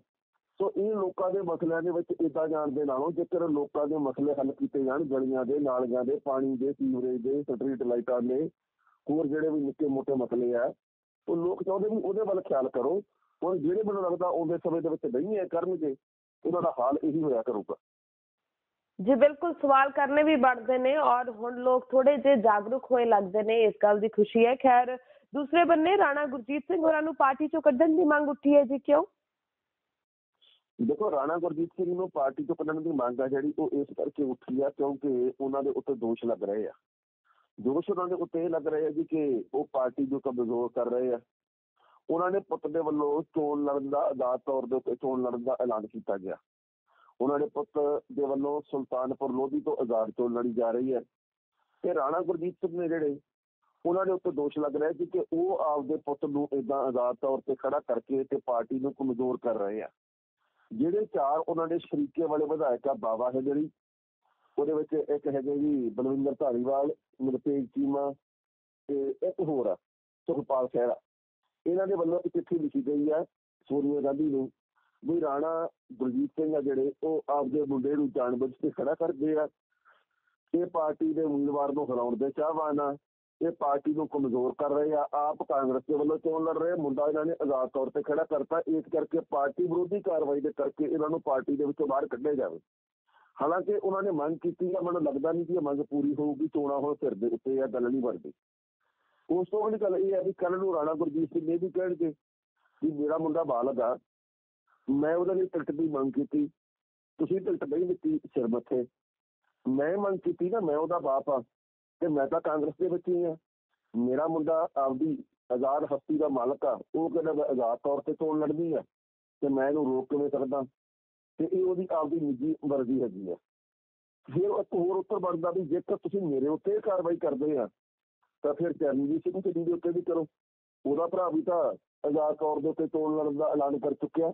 Speaker 2: ਸੋ ਇਹ ਲੋਕਾਂ ਦੇ ਮਸਲਿਆਂ ਦੇ ਵਿੱਚ ਇਦਾਂ ਜਾਣ ਦੇ ਨਾਲੋਂ ਜੇਕਰ ਲੋਕਾਂ ਦੇ ਮਸਲੇ ਹੱਲ ਕੀਤੇ ਜਾਣ, ਗਲੀਆਂ ਦੇ, ਨਾਲੀਆਂ ਦੇ, ਪਾਣੀ ਦੇ, ਸੀਵਰੇਜ ਦੇ, ਸਟਰੀਟ ਲਾਈਟਾਂ ਦੇ, ਹੋਰ ਜਿਹੜੇ ਵੀ ਨਿੱਕੇ ਮੋਟੇ ਮਸਲੇ ਆ, ਉਹ ਲੋਕ ਚਾਹੁੰਦੇ ਵੀ ਉਹਦੇ ਵੱਲ ਖਿਆਲ ਕਰੋ ਹੁਣ ਜਿਹੜੇ ਮੈਨੂੰ ਲੱਗਦਾ ਆਉਂਦੇ ਸਮੇਂ ਦੇ ਵਿੱਚ ਨਹੀਂ ਹੈ ਕਰਨਗੇ, ਉਹਨਾਂ ਦਾ ਹਾਲ ਇਹੀ ਹੋਇਆ ਕਰੂਗਾ।
Speaker 1: ਜੀ, ਬਿਲਕੁਲ ਸਵਾਲ ਕਰਨੇ ਵੀ ਬਣਦੇ ਨੇ ਔਰ ਹੁਣ ਲੋਕ ਥੋੜੇ ਜਿਹੇ ਜਾਗਰੂਕ ਹੋਏ ਲੱਗਦੇ ਨੇ, ਇਸ ਗੱਲ ਦੀ ਖੁਸ਼ੀ ਹੈ। ਖੈਰ, ਦੂਸਰੇ ਬੰਨੇ ਰਾਣਾ ਗੁਰਜੀਤ ਸਿੰਘ ਹੋਰਾਂ ਨੂੰ ਪਾਰਟੀ ਚੋਂ ਕੱਢਣ ਦੀ ਮੰਗ ਉੱਠੀ ਹੈ ਜੀ, ਕਿਉਂ?
Speaker 2: ਦੇਖੋ, ਰਾਣਾ ਗੁਰਜੀਤ ਸਿੰਘ ਨੂੰ ਪਾਰਟੀ ਤੋਂ ਕੱਢਣ ਦੀ ਮੰਗ ਆ ਜਿਹੜੀ, ਉਹ ਇਸ ਕਰਕੇ ਉੱਠੀ ਆ ਕਿਉਂਕਿ ਉਹਨਾਂ ਦੇ ਉੱਤੇ ਦੋਸ਼ ਲੱਗ ਰਹੇ ਆ। ਦੋਸ਼ ਉਹਨਾਂ ਦੇ ਉੱਤੇ ਇਹ ਲੱਗ ਰਹੇ ਆ ਜੀ ਕਿ ਉਹ ਪਾਰਟੀ ਨੂੰ ਕਮਜ਼ੋਰ ਕਰ ਰਹੇ ਆ, ਉਹਨਾਂ ਨੇ ਪੁੱਤ ਦੇ ਵੱਲੋਂ ਚੋਣ ਲੜਨ ਦਾ ਆਜ਼ਾਦ ਤੌਰ ਦੇ ਉੱਤੇ ਚੋਣ ਲੜਨ ਦਾ ਐਲਾਨ ਕੀਤਾ ਗਿਆ। ਉਹਨਾਂ ਦੇ ਪੁੱਤ ਦੇ ਵੱਲੋਂ ਸੁਲਤਾਨਪੁਰ ਲੋਧੀ ਤੋਂ ਆਜ਼ਾਦ ਚੋਣ ਲੜੀ ਜਾ ਰਹੀ ਹੈ ਤੇ ਰਾਣਾ ਗੁਰਜੀਤ ਸਿੰਘ ਨੇ ਜਿਹੜੇ, ਉਹਨਾਂ ਦੇ ਉੱਤੇ ਦੋਸ਼ ਲੱਗ ਰਿਹਾ ਸੀ ਕਿ ਉਹ ਆਪਦੇ ਪੁੱਤ ਨੂੰ ਇਦਾਂ ਆਜ਼ਾਦ ਤੌਰ ਤੇ ਖੜਾ ਕਰਕੇ ਤੇ ਪਾਰਟੀ ਨੂੰ ਕਮਜ਼ੋਰ ਕਰ ਰਹੇ ਆ। ਜਿਹੜੇ ਚਾਰ ਉਹਨਾਂ ਦੇ ਸ਼ਰੀਕੇ ਵਾਲੇ ਵਿਧਾਇਕ ਆ, ਬਾਵਾ ਹੈ ਜਿਹੜੀ, ਉਹਦੇ ਵਿੱਚ ਇੱਕ ਹੈਗੇ ਜੀ ਬਲਵਿੰਦਰ ਧਾਰੀਵਾਲ ਮਨਤੇਜ ਚੀਮਾ ਤੇ ਇੱਕ ਹੋਰ ਆ, ਸੁਖਪਾਲ ਖਹਿਰਾ ਇਹਨਾਂ ਦੇ ਵੱਲੋਂ ਇੱਕ ਚਿੱਠੀ ਲਿਖੀ ਗਈ ਆ ਸੋਨੀਆ ਗਾਂਧੀ ਨੂੰ ਵੀ ਰਾਣਾ ਗੁਰਜੀਤ ਸਿੰਘ ਆ ਜਿਹੜੇ, ਉਹ ਆਪਦੇ ਮੁੰਡੇ ਨੂੰ ਜਾਣਬੁੱਝ ਕੇ ਖੜਾ ਕਰਦੇ ਆ। ਇਹ ਪਾਰਟੀ ਦੇ ਉਮੀਦਵਾਰ ਨੂੰ ਹਰਾਉਣ ਦੇ ਚਾਹਵਾਨ ਆ। ਇਹ ਪਾਰਟੀ ਨੂੰ ਕਮਜ਼ੋਰ ਕਰ ਰਹੇ ਆ, ਆਪ ਕਾਂਗਰਸ ਦੇ ਵੱਲੋਂ ਚੋਣ ਲੜ ਰਹੇ ਮੁੰਡਾ ਇਹਨਾਂ ਨੇ ਆਜ਼ਾਦ ਤੌਰ ਤੇ ਖੜਾ ਕਰਤਾ, ਇਸ ਕਰਕੇ ਪਾਰਟੀ ਵਿਰੋਧੀ ਕਾਰਵਾਈ ਦੇ ਕਰਕੇ ਇਹਨਾਂ ਨੂੰ ਪਾਰਟੀ ਦੇ ਵਿੱਚੋਂ ਬਾਹਰ ਕੱਢਿਆ ਜਾਵੇ। ਹਾਲਾਂਕਿ ਉਹਨਾਂ ਨੇ ਮੰਗ ਕੀਤੀ ਆ, ਮੈਨੂੰ ਲੱਗਦਾ ਨਹੀਂ ਕਿ ਇਹ ਮੰਗ ਪੂਰੀ ਹੋਊਗੀ, ਚੋਣਾਂ ਹੁਣ ਸਿਰ ਦੇ ਉੱਤੇ ਆ, ਗੱਲ ਨਹੀਂ ਬਣਦੀ। ਉਸ ਤੋਂ ਅਗਲੀ ਗੱਲ ਇਹ ਹੈ ਵੀ ਕੱਲ ਨੂੰ ਰਾਣਾ ਗੁਰਜੀਤ ਸਿੰਘ ਇਹ ਵੀ ਕਹਿਣਗੇ ਵੀ ਮੇਰਾ ਮੁੰਡਾ ਬਾਲਗ ਆ ਮੈਂ ਉਹਦੇ ਲਈ ਟਿਕਟ ਦੀ ਮੰਗ ਕੀਤੀ। ਤੁਸੀਂ ਟਿਕਟ ਨਹੀਂ ਦਿੱਤੀ ਸਿਰ ਮੱਥੇ। ਮੈਂ ਮੰਗ ਕੀਤੀ ਨਾ ਮੈਂ ਉਹਦਾ ਬਾਪ ਆ। ਤੇ ਮੈਂ ਤਾਂ ਕਾਂਗਰਸ ਦੇ ਵਿੱਚ ਹੀ ਆ ਮੇਰਾ ਮੁੰਡਾ ਆਪਦੀ ਆਜ਼ਾਦ ਹਸਤੀ ਦਾ ਮਾਲਕ ਆ। ਉਹ ਕਹਿੰਦਾ ਮੈਂ ਆਜ਼ਾਦ ਤੌਰ ਤੇ ਚੋਣ ਲੜਦੀ ਆ ਤੇ ਮੈਂ ਇਹਨੂੰ ਰੋਕ ਕਿਵੇਂ ਸਕਦਾ? ਤੇ ਇਹ ਉਹਦੀ ਆਪਦੀ ਨਿੱਜੀ ਮਰਜ਼ੀ ਹੈਗੀ ਆ। ਫਿਰ ਇੱਕ ਹੋਰ ਉੱਤਰ ਬਣਦਾ ਵੀ ਜੇਕਰ ਤੁਸੀਂ ਮੇਰੇ ਉੱਤੇ ਕਾਰਵਾਈ ਕਰਦੇ ਆ, ਤਾਂ ਫਿਰ ਚਰਨਜੀਤ ਸਿੰਘ ਚੰਨੀ ਦੇ ਉੱਤੇ ਵੀ ਕਰੋ। ਉਹਦਾ ਭਰਾ ਵੀ ਤਾਂ ਆਜ਼ਾਦ ਤੌਰ ਦੇ ਉੱਤੇ ਚੋਣ ਲੜਨ ਦਾ ਐਲਾਨ ਕਰ ਚੁੱਕਿਆ।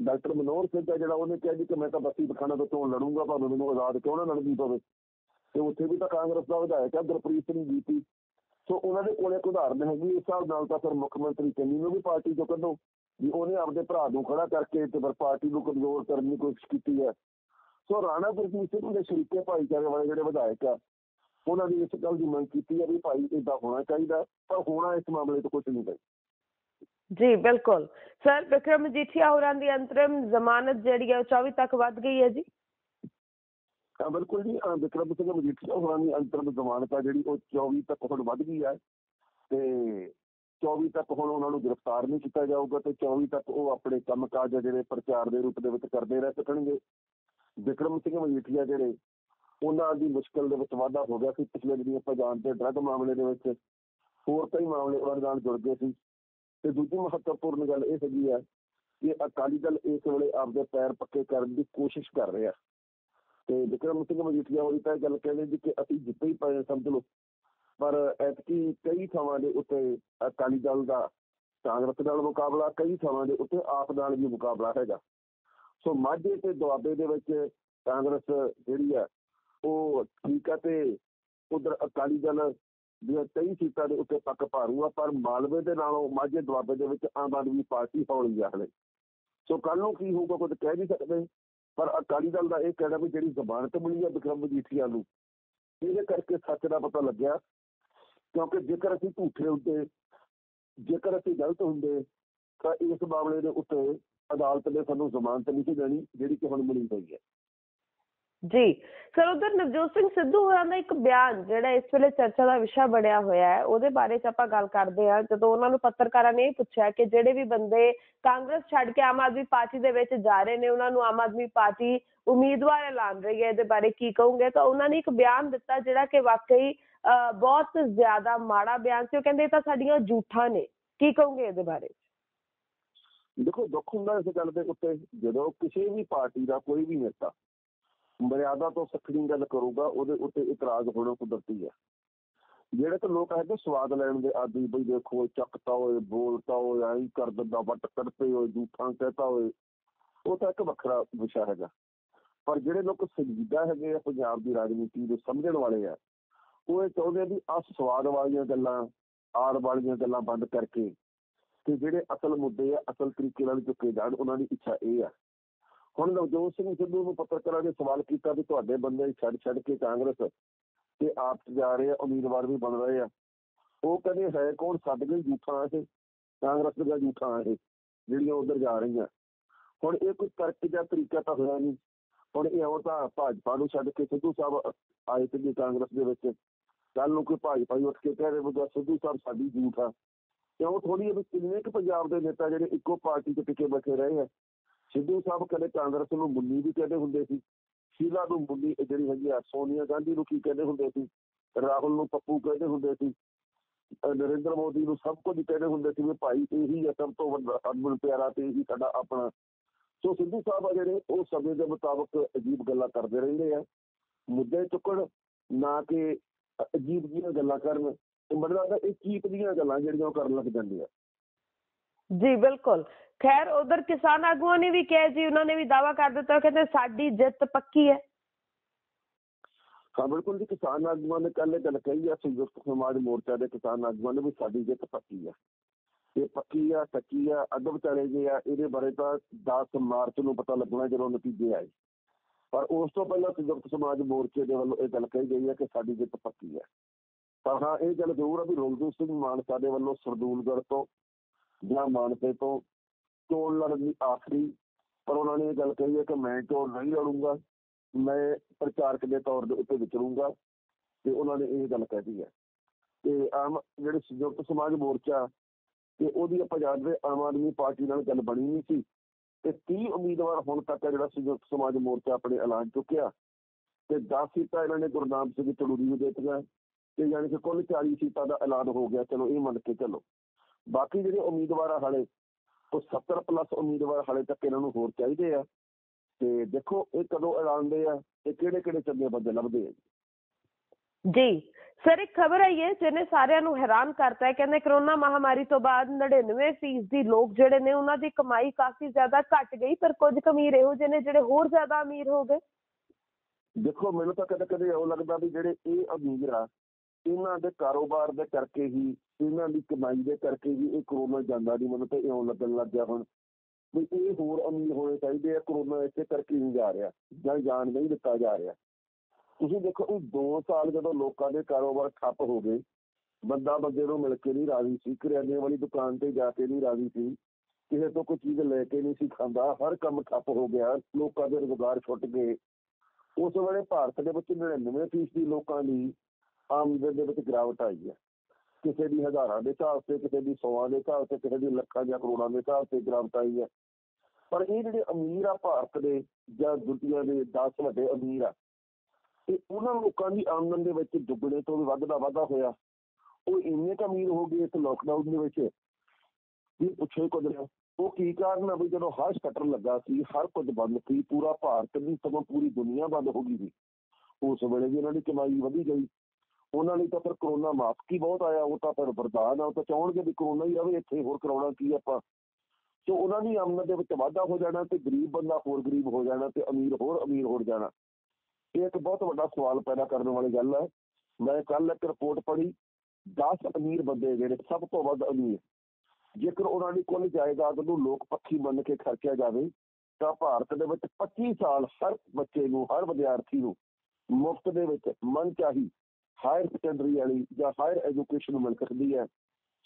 Speaker 2: ਡਾਕਟਰ ਮਨੋਹਰ ਸਿੰਘ ਆ ਜਿਹੜਾ ਉਹਨੇ ਕਿਹਾ ਜੀ ਕਿ ਮੈਂ ਤਾਂ ਬੱਸੀ ਪਖਾਨਾ ਤੋਂ ਚੋਣ ਲੜੂੰਗਾ, ਭਾਵੇਂ ਮੈਨੂੰ ਆਜ਼ਾਦ ਕਿਉਂ ਨਾ ਲੜਨੀ ਪਵੇ। ਤੇ ਉੱਥੇ ਵੀ ਤਾਂ ਕਾਂਗਰਸ ਦਾ ਵਿਧਾਇਕ ਆ, ਗੁਰਪ੍ਰੀਤ ਸਿੰਘ ਜੀਤੀ। ਸੋ ਉਹਨਾਂ ਦੇ ਕੋਲ ਇੱਕ ਉਦਾਹਰਨ ਹੈਗੀ, ਇਸ ਹਿਸਾਬ ਨਾਲ ਤਾਂ ਫਿਰ ਮੁੱਖ ਮੰਤਰੀ ਚੰਨੀ ਨੂੰ ਵੀ ਪਾਰਟੀ ਤੋਂ ਕੱਢੋ। ਵੀ ਉਹਨੇ ਆਪਦੇ ਭਰਾ ਨੂੰ ਖੜਾ ਕਰਕੇ ਤੇ ਫਿਰ ਪਾਰਟੀ ਨੂੰ ਕਮਜ਼ੋਰ ਕਰਨ ਦੀ ਕੋਸ਼ਿਸ਼ ਕੀਤੀ ਹੈ। ਸੋ ਰਾਣਾ ਗੁਰਜੀਤ ਸਿੰਘ ਦੇ ਸ਼ਰੀਕੇ ਭਾਈਚਾਰੇ ਵਾਲੇ ਜਿਹੜੇ ਵਿਧਾਇਕ ਆ, ਉਹਨਾਂ ਨੇ ਇਸ ਗੱਲ ਦੀ ਮੰਗ ਕੀਤੀ ਹੈ ਵੀ ਭਾਈ ਇਦਾਂ ਹੋਣਾ ਚਾਹੀਦਾ ਪਰ ਹੋਣਾ ਇਸ ਮਾਮਲੇ ਤੋਂ ਕੁਝ ਨਹੀਂ ਹੈ
Speaker 1: ਜੀ, ਬਿਲਕੁਲ। ਸਰ ਵਿਕਰਮ ਮਜੀਠੀਆ ਹੋਰਾਂ ਦੀ ਅੰਤਰਿਮ ਜ਼ਮਾਨਤ ਜਿਹੜੀ ਹੈ ਉਹ 24 ਤੱਕ ਵੱਧ ਗਈ ਹੈ ਜੀ?
Speaker 2: ਹਾਂ, ਬਿਲਕੁਲ ਜੀ, ਅਹ ਵਿਕਰਮ ਸਿੰਘ ਮਜੀਠੀਆ ਹੋਰਾਂ ਦੀ ਅੰਤਰਮ ਜ਼ਮਾਨਤ ਆ ਜਿਹੜੀ ਉਹ 24 ਤੱਕ ਹੁਣ ਵੱਧ ਗਈ ਹੈ ਤੇ 24 ਤੱਕ ਹੁਣ ਉਹਨਾਂ ਨੂੰ ਗ੍ਰਿਫਤਾਰ ਨਹੀਂ ਕੀਤਾ ਜਾਊਗਾ ਤੇ 24 ਤੱਕ ਉਹ ਆਪਣੇ ਕੰਮਕਾਜ ਆ ਜਿਹੜੇ ਪ੍ਰਚਾਰ ਦੇ ਰੂਪ ਦੇ ਵਿੱਚ ਕਰਦੇ ਰਹਿ ਸਕਣਗੇ। ਵਿਕਰਮ ਸਿੰਘ ਮਜੀਠੀਆ ਜਿਹੜੇ ਉਹਨਾਂ ਦੀ ਮੁਸ਼ਕਲ ਦੇ ਵਿੱਚ ਵਾਧਾ ਹੋ ਗਿਆ ਸੀ, ਪਿਛਲੇ ਦਿਨੀ ਆਪਾਂ ਜਾਣਦੇ ਡਰੱਗ ਮਾਮਲੇ ਦੇ ਵਿੱਚ, ਹੋਰ ਕਈ ਮਾਮਲੇ ਉਹਨਾਂ ਨਾਲ ਜੁੜ ਗਏ ਸੀ। ਤੇ ਦੂਜੀ ਮਹੱਤਵਪੂਰਨ ਗੱਲ ਇਹ ਹੈਗੀ ਆ ਕਿ ਅਕਾਲੀ ਦਲ ਇਸ ਵੇਲੇ ਆਪਦੇ ਪੈਰ ਪੱਕੇ ਕਰਨ ਦੀ ਕੋਸ਼ਿਸ਼ ਕਰ ਰਿਹਾ। ਤੇ ਵਿਕਰਮ ਸਿੰਘ ਮਜੀਠੀਆ ਹੋਰੀ ਤਾਂ ਇਹ ਗੱਲ ਕਹਿੰਦੇ ਜੀ ਕਿ ਅਸੀਂ ਜਿੱਤੇ ਹੀ ਪਏ ਸਮਝ ਲਓ। ਪਰ ਐਤਕੀ ਕਈ ਥਾਵਾਂ ਦੇ ਉੱਤੇ ਅਕਾਲੀ ਦਲ ਦਾ ਕਾਂਗਰਸ ਨਾਲ ਮੁਕਾਬਲਾ, ਕਈ ਥਾਵਾਂ ਦੇ ਉੱਤੇ ਆਪ ਨਾਲ ਵੀ ਮੁਕਾਬਲਾ ਹੈਗਾ। ਸੋ ਮਾਝੇ ਤੇ ਦੁਆਬੇ ਦੇ ਵਿੱਚ ਕਾਂਗਰਸ ਜਿਹੜੀ ਆ, ਉਹ ਠੀਕ ਆ ਤੇ ਉਧਰ ਅਕਾਲੀ ਦਲ ਦੀਆਂ ਕਈ ਸੀਟਾਂ ਦੇ ਉੱਤੇ ਪੱਕ ਭਾਰੂ ਆ, ਪਰ ਮਾਲਵੇ ਦੇ ਨਾਲੋਂ ਮਾਝੇ ਦੁਆਬੇ ਦੇ ਵਿੱਚ ਆਮ ਆਦਮੀ ਪਾਰਟੀ ਹੌਲੀ ਆ ਹਲੇ। ਸੋ ਕੱਲ ਨੂੰ ਕੀ ਹੋਊਗਾ ਕੁਝ ਕਹਿ ਨਹੀਂ ਸਕਦੇ। ਪਰ ਅਕਾਲੀ ਦਲ ਦਾ ਇਹ ਕਹਿਣਾ ਵੀ ਜਿਹੜੀ ਜ਼ਮਾਨਤ ਮਿਲੀ ਆ ਵਿਕਰਮ ਮਜੀਠੀਆ ਨੂੰ ਇਹਦੇ ਕਰਕੇ ਸੱਚ ਦਾ ਪਤਾ ਲੱਗਿਆ ਕਿਉਂਕਿ ਜੇਕਰ ਅਸੀਂ ਝੂਠੇ ਹੁੰਦੇ, ਜੇਕਰ ਅਸੀਂ ਗਲਤ ਹੁੰਦੇ, ਤਾਂ ਇਸ ਮਾਮਲੇ ਦੇ ਉੱਤੇ ਅਦਾਲਤ ਨੇ ਸਾਨੂੰ ਜ਼ਮਾਨਤ ਨਹੀਂ ਸੀ ਦੇਣੀ ਜਿਹੜੀ ਕਿ ਹੁਣ ਮਿਲੀ ਹੋਈ ਹੈ।
Speaker 1: ਜੀ ਸਰ, ਉਧਰ ਨਵਜੋਤ ਸਿੰਘ ਸਿੱਧੂ ਹੋਰਾਂ ਦਾ ਇੱਕ ਬਿਆਨ ਜਿਹੜਾ ਇਸ ਵੇਲੇ ਚਰਚਾ ਦਾ ਵਿਸ਼ਾ ਬਣਿਆ ਹੋਇਆ ਹੈ, ਉਹਦੇ ਬਾਰੇ ਚ ਆਪਾਂ ਗੱਲ ਕਰਦੇ ਹਾਂ। ਜਦੋਂ ਉਹਨਾਂ ਨੂੰ ਪੱਤਰਕਾਰਾਂ ਨੇ ਇਹ ਪੁੱਛਿਆ ਕਿ ਜਿਹੜੇ ਵੀ ਬੰਦੇ ਕਾਂਗਰਸ ਛੱਡ ਕੇ ਆਮ ਆਦਮੀ ਪਾਰਟੀ ਦੇ ਵਿੱਚ ਜਾ ਰਹੇ ਨੇ, ਉਹਨਾਂ ਨੂੰ ਆਮ ਆਦਮੀ ਪਾਰਟੀ ਉਮੀਦਵਾਰ ਐਲਾਨ ਰਹੀ ਹੈ, ਇਹਦੇ ਬਾਰੇ ਕੀ ਕਹੋਗੇ? ਤਾਂ ਉਹਨਾਂ ਨੇ ਇੱਕ ਬਿਆਨ ਦਿੱਤਾ ਜਿਹੜਾ ਕਿ ਵਾਕਈ ਬਹੁਤ ਜ਼ਿਆਦਾ ਮਾੜਾ ਬਿਆਨ ਸੀ। ਉਹ ਕਹਿੰਦੇ ਤਾਂ ਸਾਡੀਆਂ ਝੂਠਾਂ ਨੇ। ਕੀ ਕਹੋਗੇ ਇਹਦੇ ਬਾਰੇ?
Speaker 2: ਦੇਖੋ, ਦੁੱਖ ਹੁੰਦਾ ਇਸ ਗੱਲ ਦੇ ਉੱਤੇ। ਜਦੋਂ ਕਿਸੇ ਵੀ ਪਾਰਟੀ ਦਾ ਕੋਈ ਵੀ ਨੇਤਾ ਮਰਿਆਦਾ ਤੋਂ ਸਖਣੀ ਗੱਲ ਕਰੂਗਾ, ਉਹਦੇ ਉੱਤੇ ਇਤਰਾਜ਼ ਹੋਣਾ ਕੁਦਰਤੀ ਹੈ। ਜਿਹੜੇ ਤਾਂ ਲੋਕ ਹੈਗੇ ਸਵਾਦ ਲੈਣ ਦੇ ਆਦੀ, ਬਈ ਦੇਖੋ, ਚੱਕਤਾ ਹੋਏ, ਬੋਲਤਾ ਹੋਏ, ਐਂ ਕਰ ਦਿੰਦਾ, ਵੱਟ ਕਰਤੇ ਹੋਏ ਝੂਠਾਂ ਕਹਤਾ ਹੋਏ, ਉਹ ਤਾਂ ਇੱਕ ਵੱਖਰਾ ਵਿਸ਼ਾ ਹੈਗਾ। ਪਰ ਜਿਹੜੇ ਲੋਕ ਸੰਜੀਦਾ ਹੈਗੇ ਆ, ਪੰਜਾਬ ਦੀ ਰਾਜਨੀਤੀ ਨੂੰ ਸਮਝਣ ਵਾਲੇ ਆ, ਉਹ ਇਹ ਚਾਹੁੰਦੇ ਆ ਵੀ ਆ ਸਵਾਦ ਵਾਲੀਆਂ ਗੱਲਾਂ, ਆੜ ਵਾਲੀਆਂ ਗੱਲਾਂ ਬੰਦ ਕਰਕੇ ਤੇ ਜਿਹੜੇ ਅਸਲ ਮੁੱਦੇ ਆ, ਅਸਲ ਤਰੀਕੇ ਨਾਲ ਚੁੱਕੇ ਜਾਣ, ਉਹਨਾਂ ਦੀ ਇੱਛਾ ਇਹ ਆ। ਹੁਣ ਨਵਜੋਤ ਸਿੰਘ ਸਿੱਧੂ ਨੂੰ ਪੱਤਰਕਾਰਾਂ ਨੇ ਸਵਾਲ ਕੀਤਾ ਵੀ ਤੁਹਾਡੇ ਬੰਦੇ ਛੱਡ ਛੱਡ ਕੇ ਕਾਂਗਰਸ ਤੇ ਆਪ ਜਾ ਰਹੇ ਆ, ਉਮੀਦਵਾਰ ਵੀ ਬਣ ਰਹੇ ਆ। ਉਹ ਕਹਿੰਦੇ ਹੈ ਕੌਣ? ਸਾਡੇ ਲਈ ਇਹ। ਕਾਂਗਰਸ ਦਾ ਝੂਠਾਂ ਇਹ, ਜਿਹੜੀਆਂ ਉਧਰ ਜਾ ਰਹੀਆਂ। ਹੁਣ ਇਹ ਕੋਈ ਤਰਕ ਜਾਂ ਤਰੀਕਾ ਤਾਂ ਹੋਇਆ ਨਹੀਂ। ਹੁਣ ਇਹ ਉਹ ਤਾਂ ਭਾਜਪਾ ਨੂੰ ਛੱਡ ਕੇ ਸਿੱਧੂ ਸਾਹਿਬ ਆਏ ਸੀਗੇ ਕਾਂਗਰਸ ਦੇ ਵਿੱਚ। ਕੱਲ ਨੂੰ ਕੋਈ ਭਾਜਪਾ ਹੀ ਉੱਠ ਕੇ ਕਹਿ ਰਹੇ ਵੀ ਸਿੱਧੂ ਸਾਹਿਬ ਸਾਡੀ ਝੂਠ ਆ। ਤੇ ਕਿਉਂ ਥੋੜੀ ਵੀ ਕਿੰਨੇ ਕੁ ਪੰਜਾਬ ਦੇ ਨੇਤਾ ਜਿਹੜੇ ਇੱਕੋ ਪਾਰਟੀ 'ਚ ਟਿਕੇ ਬੈਠੇ ਰਹੇ ਆ ਸਿੱਧੂ ਸਾਹਿਬ ਕਦੇ ਕਾਂਗਰਸ ਨੂੰ ਮੁੰਨੀ ਵੀ ਕਹਿੰਦੇ ਹੁੰਦੇ ਸੀ। ਸ਼ੀਲਾ ਨੂੰ ਮੁੰਨੀ ਜਿਹੜੀ ਹੈਗੀ ਆ, ਸੋਨੀਆ ਗਾਂਧੀ ਨੂੰ ਕੀ ਕਹਿੰਦੇ ਹੁੰਦੇ ਸੀ? ਰਾਹੁਲ ਨੂੰ ਪੱਪੂ ਕਹਿੰਦੇ ਹੁੰਦੇ ਸੀ। ਨਰਿੰਦਰ ਮੋਦੀ ਨੂੰ ਸਭ ਕੁਝ ਕਹਿੰਦੇ ਹੁੰਦੇ ਸੀ ਵੀ ਭਾਈ ਇਹੀ ਹੈ ਸਭ ਤੋਂ ਵੱਡਾ ਹਰਮਨ ਪਿਆਰਾ ਤੇ ਇਹੀ ਸਾਡਾ ਆਪਣਾ। ਸੋ ਸਿੱਧੂ ਸਾਹਿਬ ਆ ਜਿਹੜੇ, ਉਹ ਸਮੇਂ ਦੇ ਮੁਤਾਬਕ ਅਜੀਬ ਗੱਲਾਂ ਕਰਦੇ ਰਹਿੰਦੇ ਆ। ਮੁੱਦੇ ਚੁੱਕਣ, ਨਾ ਕਿ ਅਜੀਬ ਜਿਹੀਆਂ ਗੱਲਾਂ ਕਰਨ। ਤੇ ਮੈਨੂੰ ਲੱਗਦਾ ਇਹ ਚੀਪ ਦੀਆਂ ਗੱਲਾਂ ਜਿਹੜੀਆਂ ਉਹ ਕਰਨ ਲੱਗ ਜਾਂਦੀਆਂ
Speaker 1: ਜੀ, ਬਿਲਕੁਲ। ਖੈਰ, ਉਧਰ ਕਿਸਾਨ ਆਗੂਆਂ ਨੇ ਵੀ ਕਿਹਾ ਜੀ, ਉਹਨਾਂ ਨੇ ਵੀ ਦਾਵਾ ਕਰ ਦਿੱਤਾ ਕਹਿੰਦੇ ਸਾਡੀ ਜਿੱਤ ਪੱਕੀ ਹੈ।
Speaker 2: ਹਾਂ, ਬਿਲਕੁਲ ਜੀ, ਕਿਸਾਨ ਆਗੂਆਂ ਨੇ ਕੱਲ੍ਹ ਇਹ ਗੱਲ ਕਹੀ ਆ, ਸੰਯੁਕਤ ਸਮਾਜ ਮੋਰਚਾ ਦੇ ਕਿਸਾਨ ਆਗੂਆਂ ਨੇ ਵੀ ਸਾਡੀ ਜਿੱਤ ਪੱਕੀ ਆ। ਇਹ ਪੱਕੀ ਆ, ਸੱਚੀ ਆ ਅੱਧ ਵਿਚਾਲੇ ਗਏ ਆ, ਇਹਦੇ ਬਾਰੇ ਤਾਂ 10 ਮਾਰਚ ਨੂੰ ਪਤਾ ਲੱਗਣਾ ਜਦੋਂ ਨਤੀਜੇ ਆਏ। ਪਰ ਉਸ ਤੋਂ ਪਹਿਲਾਂ ਸੰਯੁਕਤ ਸਮਾਜ ਮੋਰਚੇ ਦੇ ਵੱਲੋਂ ਇਹ ਗੱਲ ਕਹੀ ਗਈ ਆ ਕਿ ਸਾਡੀ ਜਿੱਤ ਪੱਕੀ ਆ। ਪਰ ਹਾਂ, ਇਹ ਗੱਲ ਜ਼ਰੂਰ ਆ ਵੀ ਰੋਲਦੂ ਸਿੰਘ ਮਾਨਸਾ ਦੇ ਵੱਲੋਂ ਸਰਦੂਲਗੜ੍ਹ ਤੋਂ ਜਾਂ ਮਾਨਸੇ ਤੋਂ ਚੋਣ ਲੜਨ ਦੀ ਆਖਰੀ, ਪਰ ਉਹਨਾਂ ਨੇ ਇਹ ਗੱਲ ਕਹੀ ਹੈ ਕਿ ਮੈਂ ਚੋਣ ਨਹੀਂ ਲੜੂੰਗਾ, ਮੈਂ ਪ੍ਰਚਾਰਕ ਦੇ ਤੌਰ ਦੇ ਉੱਤੇ ਵਿਚਰੂੰਗਾ, ਤੇ ਉਹਨਾਂ ਨੇ ਇਹ ਗੱਲ ਕਹਿਤੀ ਹੈ। ਤੇ ਆਮ ਜਿਹੜੇ ਸੰਯੁਕਤ ਸਮਾਜ ਮੋਰਚਾ, ਤੇ ਉਹਦੀ ਆਪਾਂ ਜਾਣਦੇ ਆਮ ਆਦਮੀ ਪਾਰਟੀ ਨਾਲ ਗੱਲ ਬਣੀ ਨਹੀਂ ਸੀ। ਤੇ 30 ਉਮੀਦਵਾਰ ਹੁਣ ਤੱਕ ਆ ਜਿਹੜਾ ਸੰਯੁਕਤ ਸਮਾਜ ਮੋਰਚਾ ਆਪਣੇ ਐਲਾਨ ਚੁੱਕਿਆ। ਤੇ 10 ਸੀਟਾਂ ਇਹਨਾਂ ਨੇ ਗੁਰਨਾਮ ਸਿੰਘ ਚੜੂਰੀ ਨੂੰ ਦੇ ਦਿੱਤੀਆਂ, ਤੇ ਯਾਨੀ ਕਿ ਕੁੱਲ 40 ਸੀਟਾਂ ਦਾ ਐਲਾਨ ਹੋ ਗਿਆ। ਚਲੋ, ਇਹ ਮੰਨ ਕੇ ਚੱਲੋ। ਬਾਕੀ ਜਿਹੜੇ ਉਮੀਦਵਾਰ ਆ ਹਾਲੇ ਉਹ 70 ਪਲੱਸ ਉਮੀਦਵਾਰ ਹਾਲੇ ਤੱਕ ਇਹਨਾਂ ਨੂੰ ਹੋਰ ਚਾਹੀਦੇ ਆ। ਤੇ ਦੇਖੋ ਇਹ ਕਦੋਂ ਐਲਾਨਦੇ ਆ ਤੇ ਕਿਹੜੇ ਕਿਹੜੇ ਚੰਗੇ ਬੰਦੇ ਲੱਭਦੇ ਆ।
Speaker 1: ਜੀ ਸਰ ਇੱਕ ਖਬਰ ਆਈ ਹੈ ਜਿਹਨੇ ਸਾਰਿਆਂ ਨੂੰ ਹੈਰਾਨ ਕਰਤਾ ਹੈ। ਕਹਿੰਦੇ ਕਰੋਨਾ ਮਹਾਮਾਰੀ ਤੋਂ ਬਾਅਦ 99% ਦੀ ਲੋਕ ਜਿਹੜੇ ਨੇ ਉਹਨਾਂ ਦੀ ਕਮਾਈ ਕਾਫੀ ਜ਼ਿਆਦਾ ਘਟ ਗਈ ਪਰ ਕੁਝ ਕੁ ਅਮੀਰ ਇਹੋ ਜਿਹੇ ਨੇ ਜਿਹੜੇ ਹੋਰ ਜ਼ਿਆਦਾ ਅਮੀਰ ਹੋ ਗਏ।
Speaker 2: ਦੇਖੋ ਮੈਨੂੰ ਤਾਂ ਕਦੇ ਕਦੇ ਉਹ ਲੱਗਦਾ ਵੀ ਜਿਹੜੇ ਇਹ ਅਮੀਰ ਆ ਇਹਨਾਂ ਦੇ ਕਾਰੋਬਾਰ ਦੇ ਕਰਕੇ ਹੀ ਇਹਨਾਂ ਦੀ ਕਮਾਈ ਦੇ ਕਰਕੇ ਹੀ ਇਹ ਕਰੋਨਾ ਜਾਂਦਾ ਨਹੀਂ ਮੈਨੂੰ ਤਾਂ ਇਉਂ ਲੱਗਣ ਲੱਗ ਗਿਆ ਹੁਣ। ਵੀ ਇਹ ਹੋਰ ਅਮੀਰ ਹੋਣੇ ਚਾਹੀਦੇ ਆ ਕਰੋਨਾ ਇਸੇ ਕਰਕੇ ਨਹੀਂ ਜਾ ਰਿਹਾ, ਜਾਂ ਜਾਣ ਨਹੀਂ ਦਿੱਤਾ ਜਾ ਰਿਹਾ। ਤੁਸੀਂ ਦੇਖੋ, ਇਹ 2 ਸਾਲ ਜਦੋਂ ਲੋਕਾਂ ਦੇ ਕਾਰੋਬਾਰ ਠੱਪ ਹੋ ਗਏ, ਬੰਦਾ ਬੰਦੇ ਨੂੰ ਮਿਲ ਕੇ ਨਹੀਂ ਰਾਜ਼ੀ ਸੀ, ਕਰਿਆਨੇ ਵਾਲੀ ਦੁਕਾਨ ਤੇ ਜਾ ਕੇ ਨਹੀਂ ਰਾਜ਼ੀ ਸੀ, ਕਿਸੇ ਤੋਂ ਕੋਈ ਚੀਜ਼ ਲੈ ਕੇ ਨਹੀਂ ਸੀ ਖਾਂਦਾ, ਹਰ ਕੰਮ ਠੱਪ ਹੋ ਗਿਆ, ਲੋਕਾਂ ਦੇ ਰੁਜ਼ਗਾਰ ਛੁੱਟ ਗਏ। ਉਸ ਵੇਲੇ ਭਾਰਤ ਦੇ ਵਿੱਚ 99% ਲੋਕਾਂ ਦੀ ਆਮਦਨ ਦੇ ਵਿੱਚ ਗਿਰਾਵਟ ਆਈ ਹੈ ਕਿਸੇ ਦੀ ਹਜ਼ਾਰਾਂ ਦੇ ਹਿਸਾਬ ਤੇ, ਕਿਸੇ ਦੀ ਸੌਆਂ ਦੇ ਹਿਸਾਬ ਤੇ, ਕਿਸੇ ਦੀ ਲੱਖਾਂ ਜਾਂ ਕਰੋੜਾਂ ਦੇ ਹਿਸਾਬ ਤੇ ਗਿਰਾਵਟ ਆਈ ਹੈ। ਪਰ ਇਹ ਜਿਹੜੇ ਅਮੀਰ ਆ ਭਾਰਤ ਦੇ ਜਾਂ ਦੁਨੀਆ ਦੇ 10 ਵੱਡੇ ਅਮੀਰ ਆ, ਤੇ ਉਹਨਾਂ ਲੋਕਾਂ ਦੀ ਆਮਦਨ ਦੇ ਵਿੱਚ ਦੁੱਗਣੇ ਤੋਂ ਵੀ ਵੱਧ ਦਾ ਵਾਧਾ ਹੋਇਆ। ਉਹ ਇੰਨੇ ਕੁ ਅਮੀਰ ਹੋ ਗਏ ਇਸ ਲੋਕਡਾਊਨ ਦੇ ਵਿੱਚ ਵੀ ਪੁੱਛੇ ਕੁਝ ਨਾ। ਉਹ ਕੀ ਕਾਰਨ ਆ ਵੀ ਜਦੋਂ ਹਰ ਸ਼ਟਰ ਲੱਗਾ ਸੀ, ਹਰ ਕੁਝ ਬੰਦ ਸੀ, ਪੂਰਾ ਭਾਰਤ ਨਹੀਂ ਸਗੋਂ ਪੂਰੀ ਦੁਨੀਆ ਬੰਦ ਹੋ ਗਈ ਸੀ। ਉਸ ਵੇਲੇ ਵੀ ਉਹਨਾਂ ਦੀ ਕਮਾਈ ਵਧੀ ਗਈ। ਉਹਨਾਂ ਲਈ ਤਾਂ ਫਿਰ ਕਰੋਨਾ ਮਾਫ ਕੀ ਬਹੁਤ ਆਇਆ, ਉਹ ਤਾਂ ਫਿਰ ਵਰਦਾਨ ਆ, ਉਹ ਤਾਂ ਚਾਹਣਗੇ ਵੀ ਕਰੋਨਾ ਹੀ ਆਵੇ, ਇੱਥੇ ਹੋਰ ਕਰਾਉਣਾ ਕੀ ਆਪਾਂ। ਸੋ ਉਹਨਾਂ ਦੀ ਆਮਦਨ ਦੇ ਵਿੱਚ ਵਾਧਾ ਹੋ ਜਾਣਾ ਤੇ ਗਰੀਬ ਬੰਦਾ ਹੋਰ ਗਰੀਬ ਹੋ ਜਾਣਾ ਤੇ ਅਮੀਰ ਹੋਰ ਅਮੀਰ ਹੋ ਜਾਣਾ। ਇਹ ਇੱਕ ਬਹੁਤ ਵੱਡਾ ਸਵਾਲ ਪੈਦਾ ਕਰਨ ਵਾਲੀ ਗੱਲ ਹੈ। ਮੈਂ ਕੱਲ ਇੱਕ ਰਿਪੋਰਟ ਪੜ੍ਹੀ 10 ਅਮੀਰ ਬੰਦੇ ਜਿਹੜੇ, ਸਭ ਤੋਂ ਵੱਧ ਅਮੀਰ। ਜੇਕਰ ਉਹਨਾਂ ਦੀ ਕੁੱਲ ਜਾਇਦਾਦ ਨੂੰ ਲੋਕ ਪੱਖੀ ਮੰਨ ਕੇ ਖਰਚਿਆ ਜਾਵੇ, ਤਾਂ ਭਾਰਤ ਦੇ ਵਿੱਚ 25 ਸਾਲ ਹਰ ਬੱਚੇ ਨੂੰ, ਹਰ ਵਿਦਿਆਰਥੀ ਨੂੰ ਮੁਫਤ ਦੇ ਵਿੱਚ ਮਨ ਚਾਹੀ ਹਾਇਰ ਸੈਕੰਡਰੀ ਵਾਲੀ ਜਾਂ ਹਾਇਰ ਐਜੂਕੇਸ਼ਨ ਮਿਲ ਸਕਦੀ ਹੈ।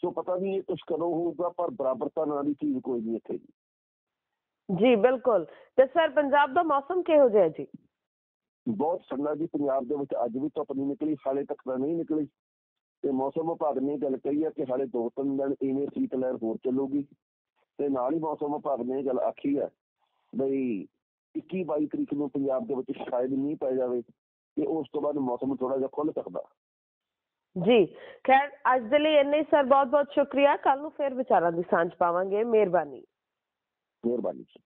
Speaker 2: ਸੋ ਪਤਾ ਨਹੀਂ ਇਹ ਕੁਝ ਕਦੋਂ ਹੋਊਗਾ ਪਰ ਬਰਾਬਰਤਾ ਨਾਂ ਦੀ ਚੀਜ਼ ਕੋਈ ਨਹੀਂ ਇੱਥੇ ਜੀ।
Speaker 1: ਜੀ ਬਿਲਕੁਲ। ਤੇ ਸਰ ਪੰਜਾਬ ਦਾ ਮੌਸਮ ਕਿਹੋ ਜਿਹਾ ਹੈ ਜੀ?
Speaker 2: ਬਹੁਤ ਠੰਡਾ ਜੀ ਪੰਜਾਬ ਦੇ ਵਿੱਚ ਅੱਜ ਵੀ ਧੁੱਪ ਨਹੀਂ ਨਿਕਲੀ ਹਾਲੇ ਤੱਕ ਤਾਂ ਨਹੀਂ ਨਿਕਲੀ। ਤੇ ਮੌਸਮ ਵਿਭਾਗ ਨੇ ਗੱਲ ਕਹੀ ਹੈ ਕਿ ਹਾਲੇ ਦੋ ਤਿੰਨ ਦਿਨ ਇਵੇਂ ਸੀਤ ਲਹਿਰ ਹੋਰ ਚੱਲੂਗੀ। ਤੇ ਨਾਲ ਹੀ ਮੌਸਮ ਵਿਭਾਗ ਨੇ ਗੱਲ ਆਖੀ ਹੈ ਬਈ 21 22 ਤਰੀਕ ਨੂੰ ਪੰਜਾਬ ਦੇ ਵਿੱਚ ਸ਼ਾਇਦ ਮੀਂਹ ਪੈ ਜਾਵੇ। ਤੇ ਉਸ ਤੋਂ ਬਾਅਦ ਮੌਸਮ ਥੋੜਾ ਜਿਹਾ ਖੁੱਲ ਸਕਦਾ।
Speaker 1: ਜੀ ਖੈਰ ਅੱਜ ਦੇ ਲਈ ਇੰਨੇ ਸਰ ਬਹੁਤ ਬਹੁਤ ਸ਼ੁਕਰੀਆ। ਕੱਲ ਨੂੰ ਫਿਰ ਵਿਚਾਰਾਂ ਦੀ ਸਾਂਝ ਪਾਵਾਂਗੇ। ਮਿਹਰਬਾਨੀ।
Speaker 2: ਮਿਹਰਬਾਨੀ। ਜੀ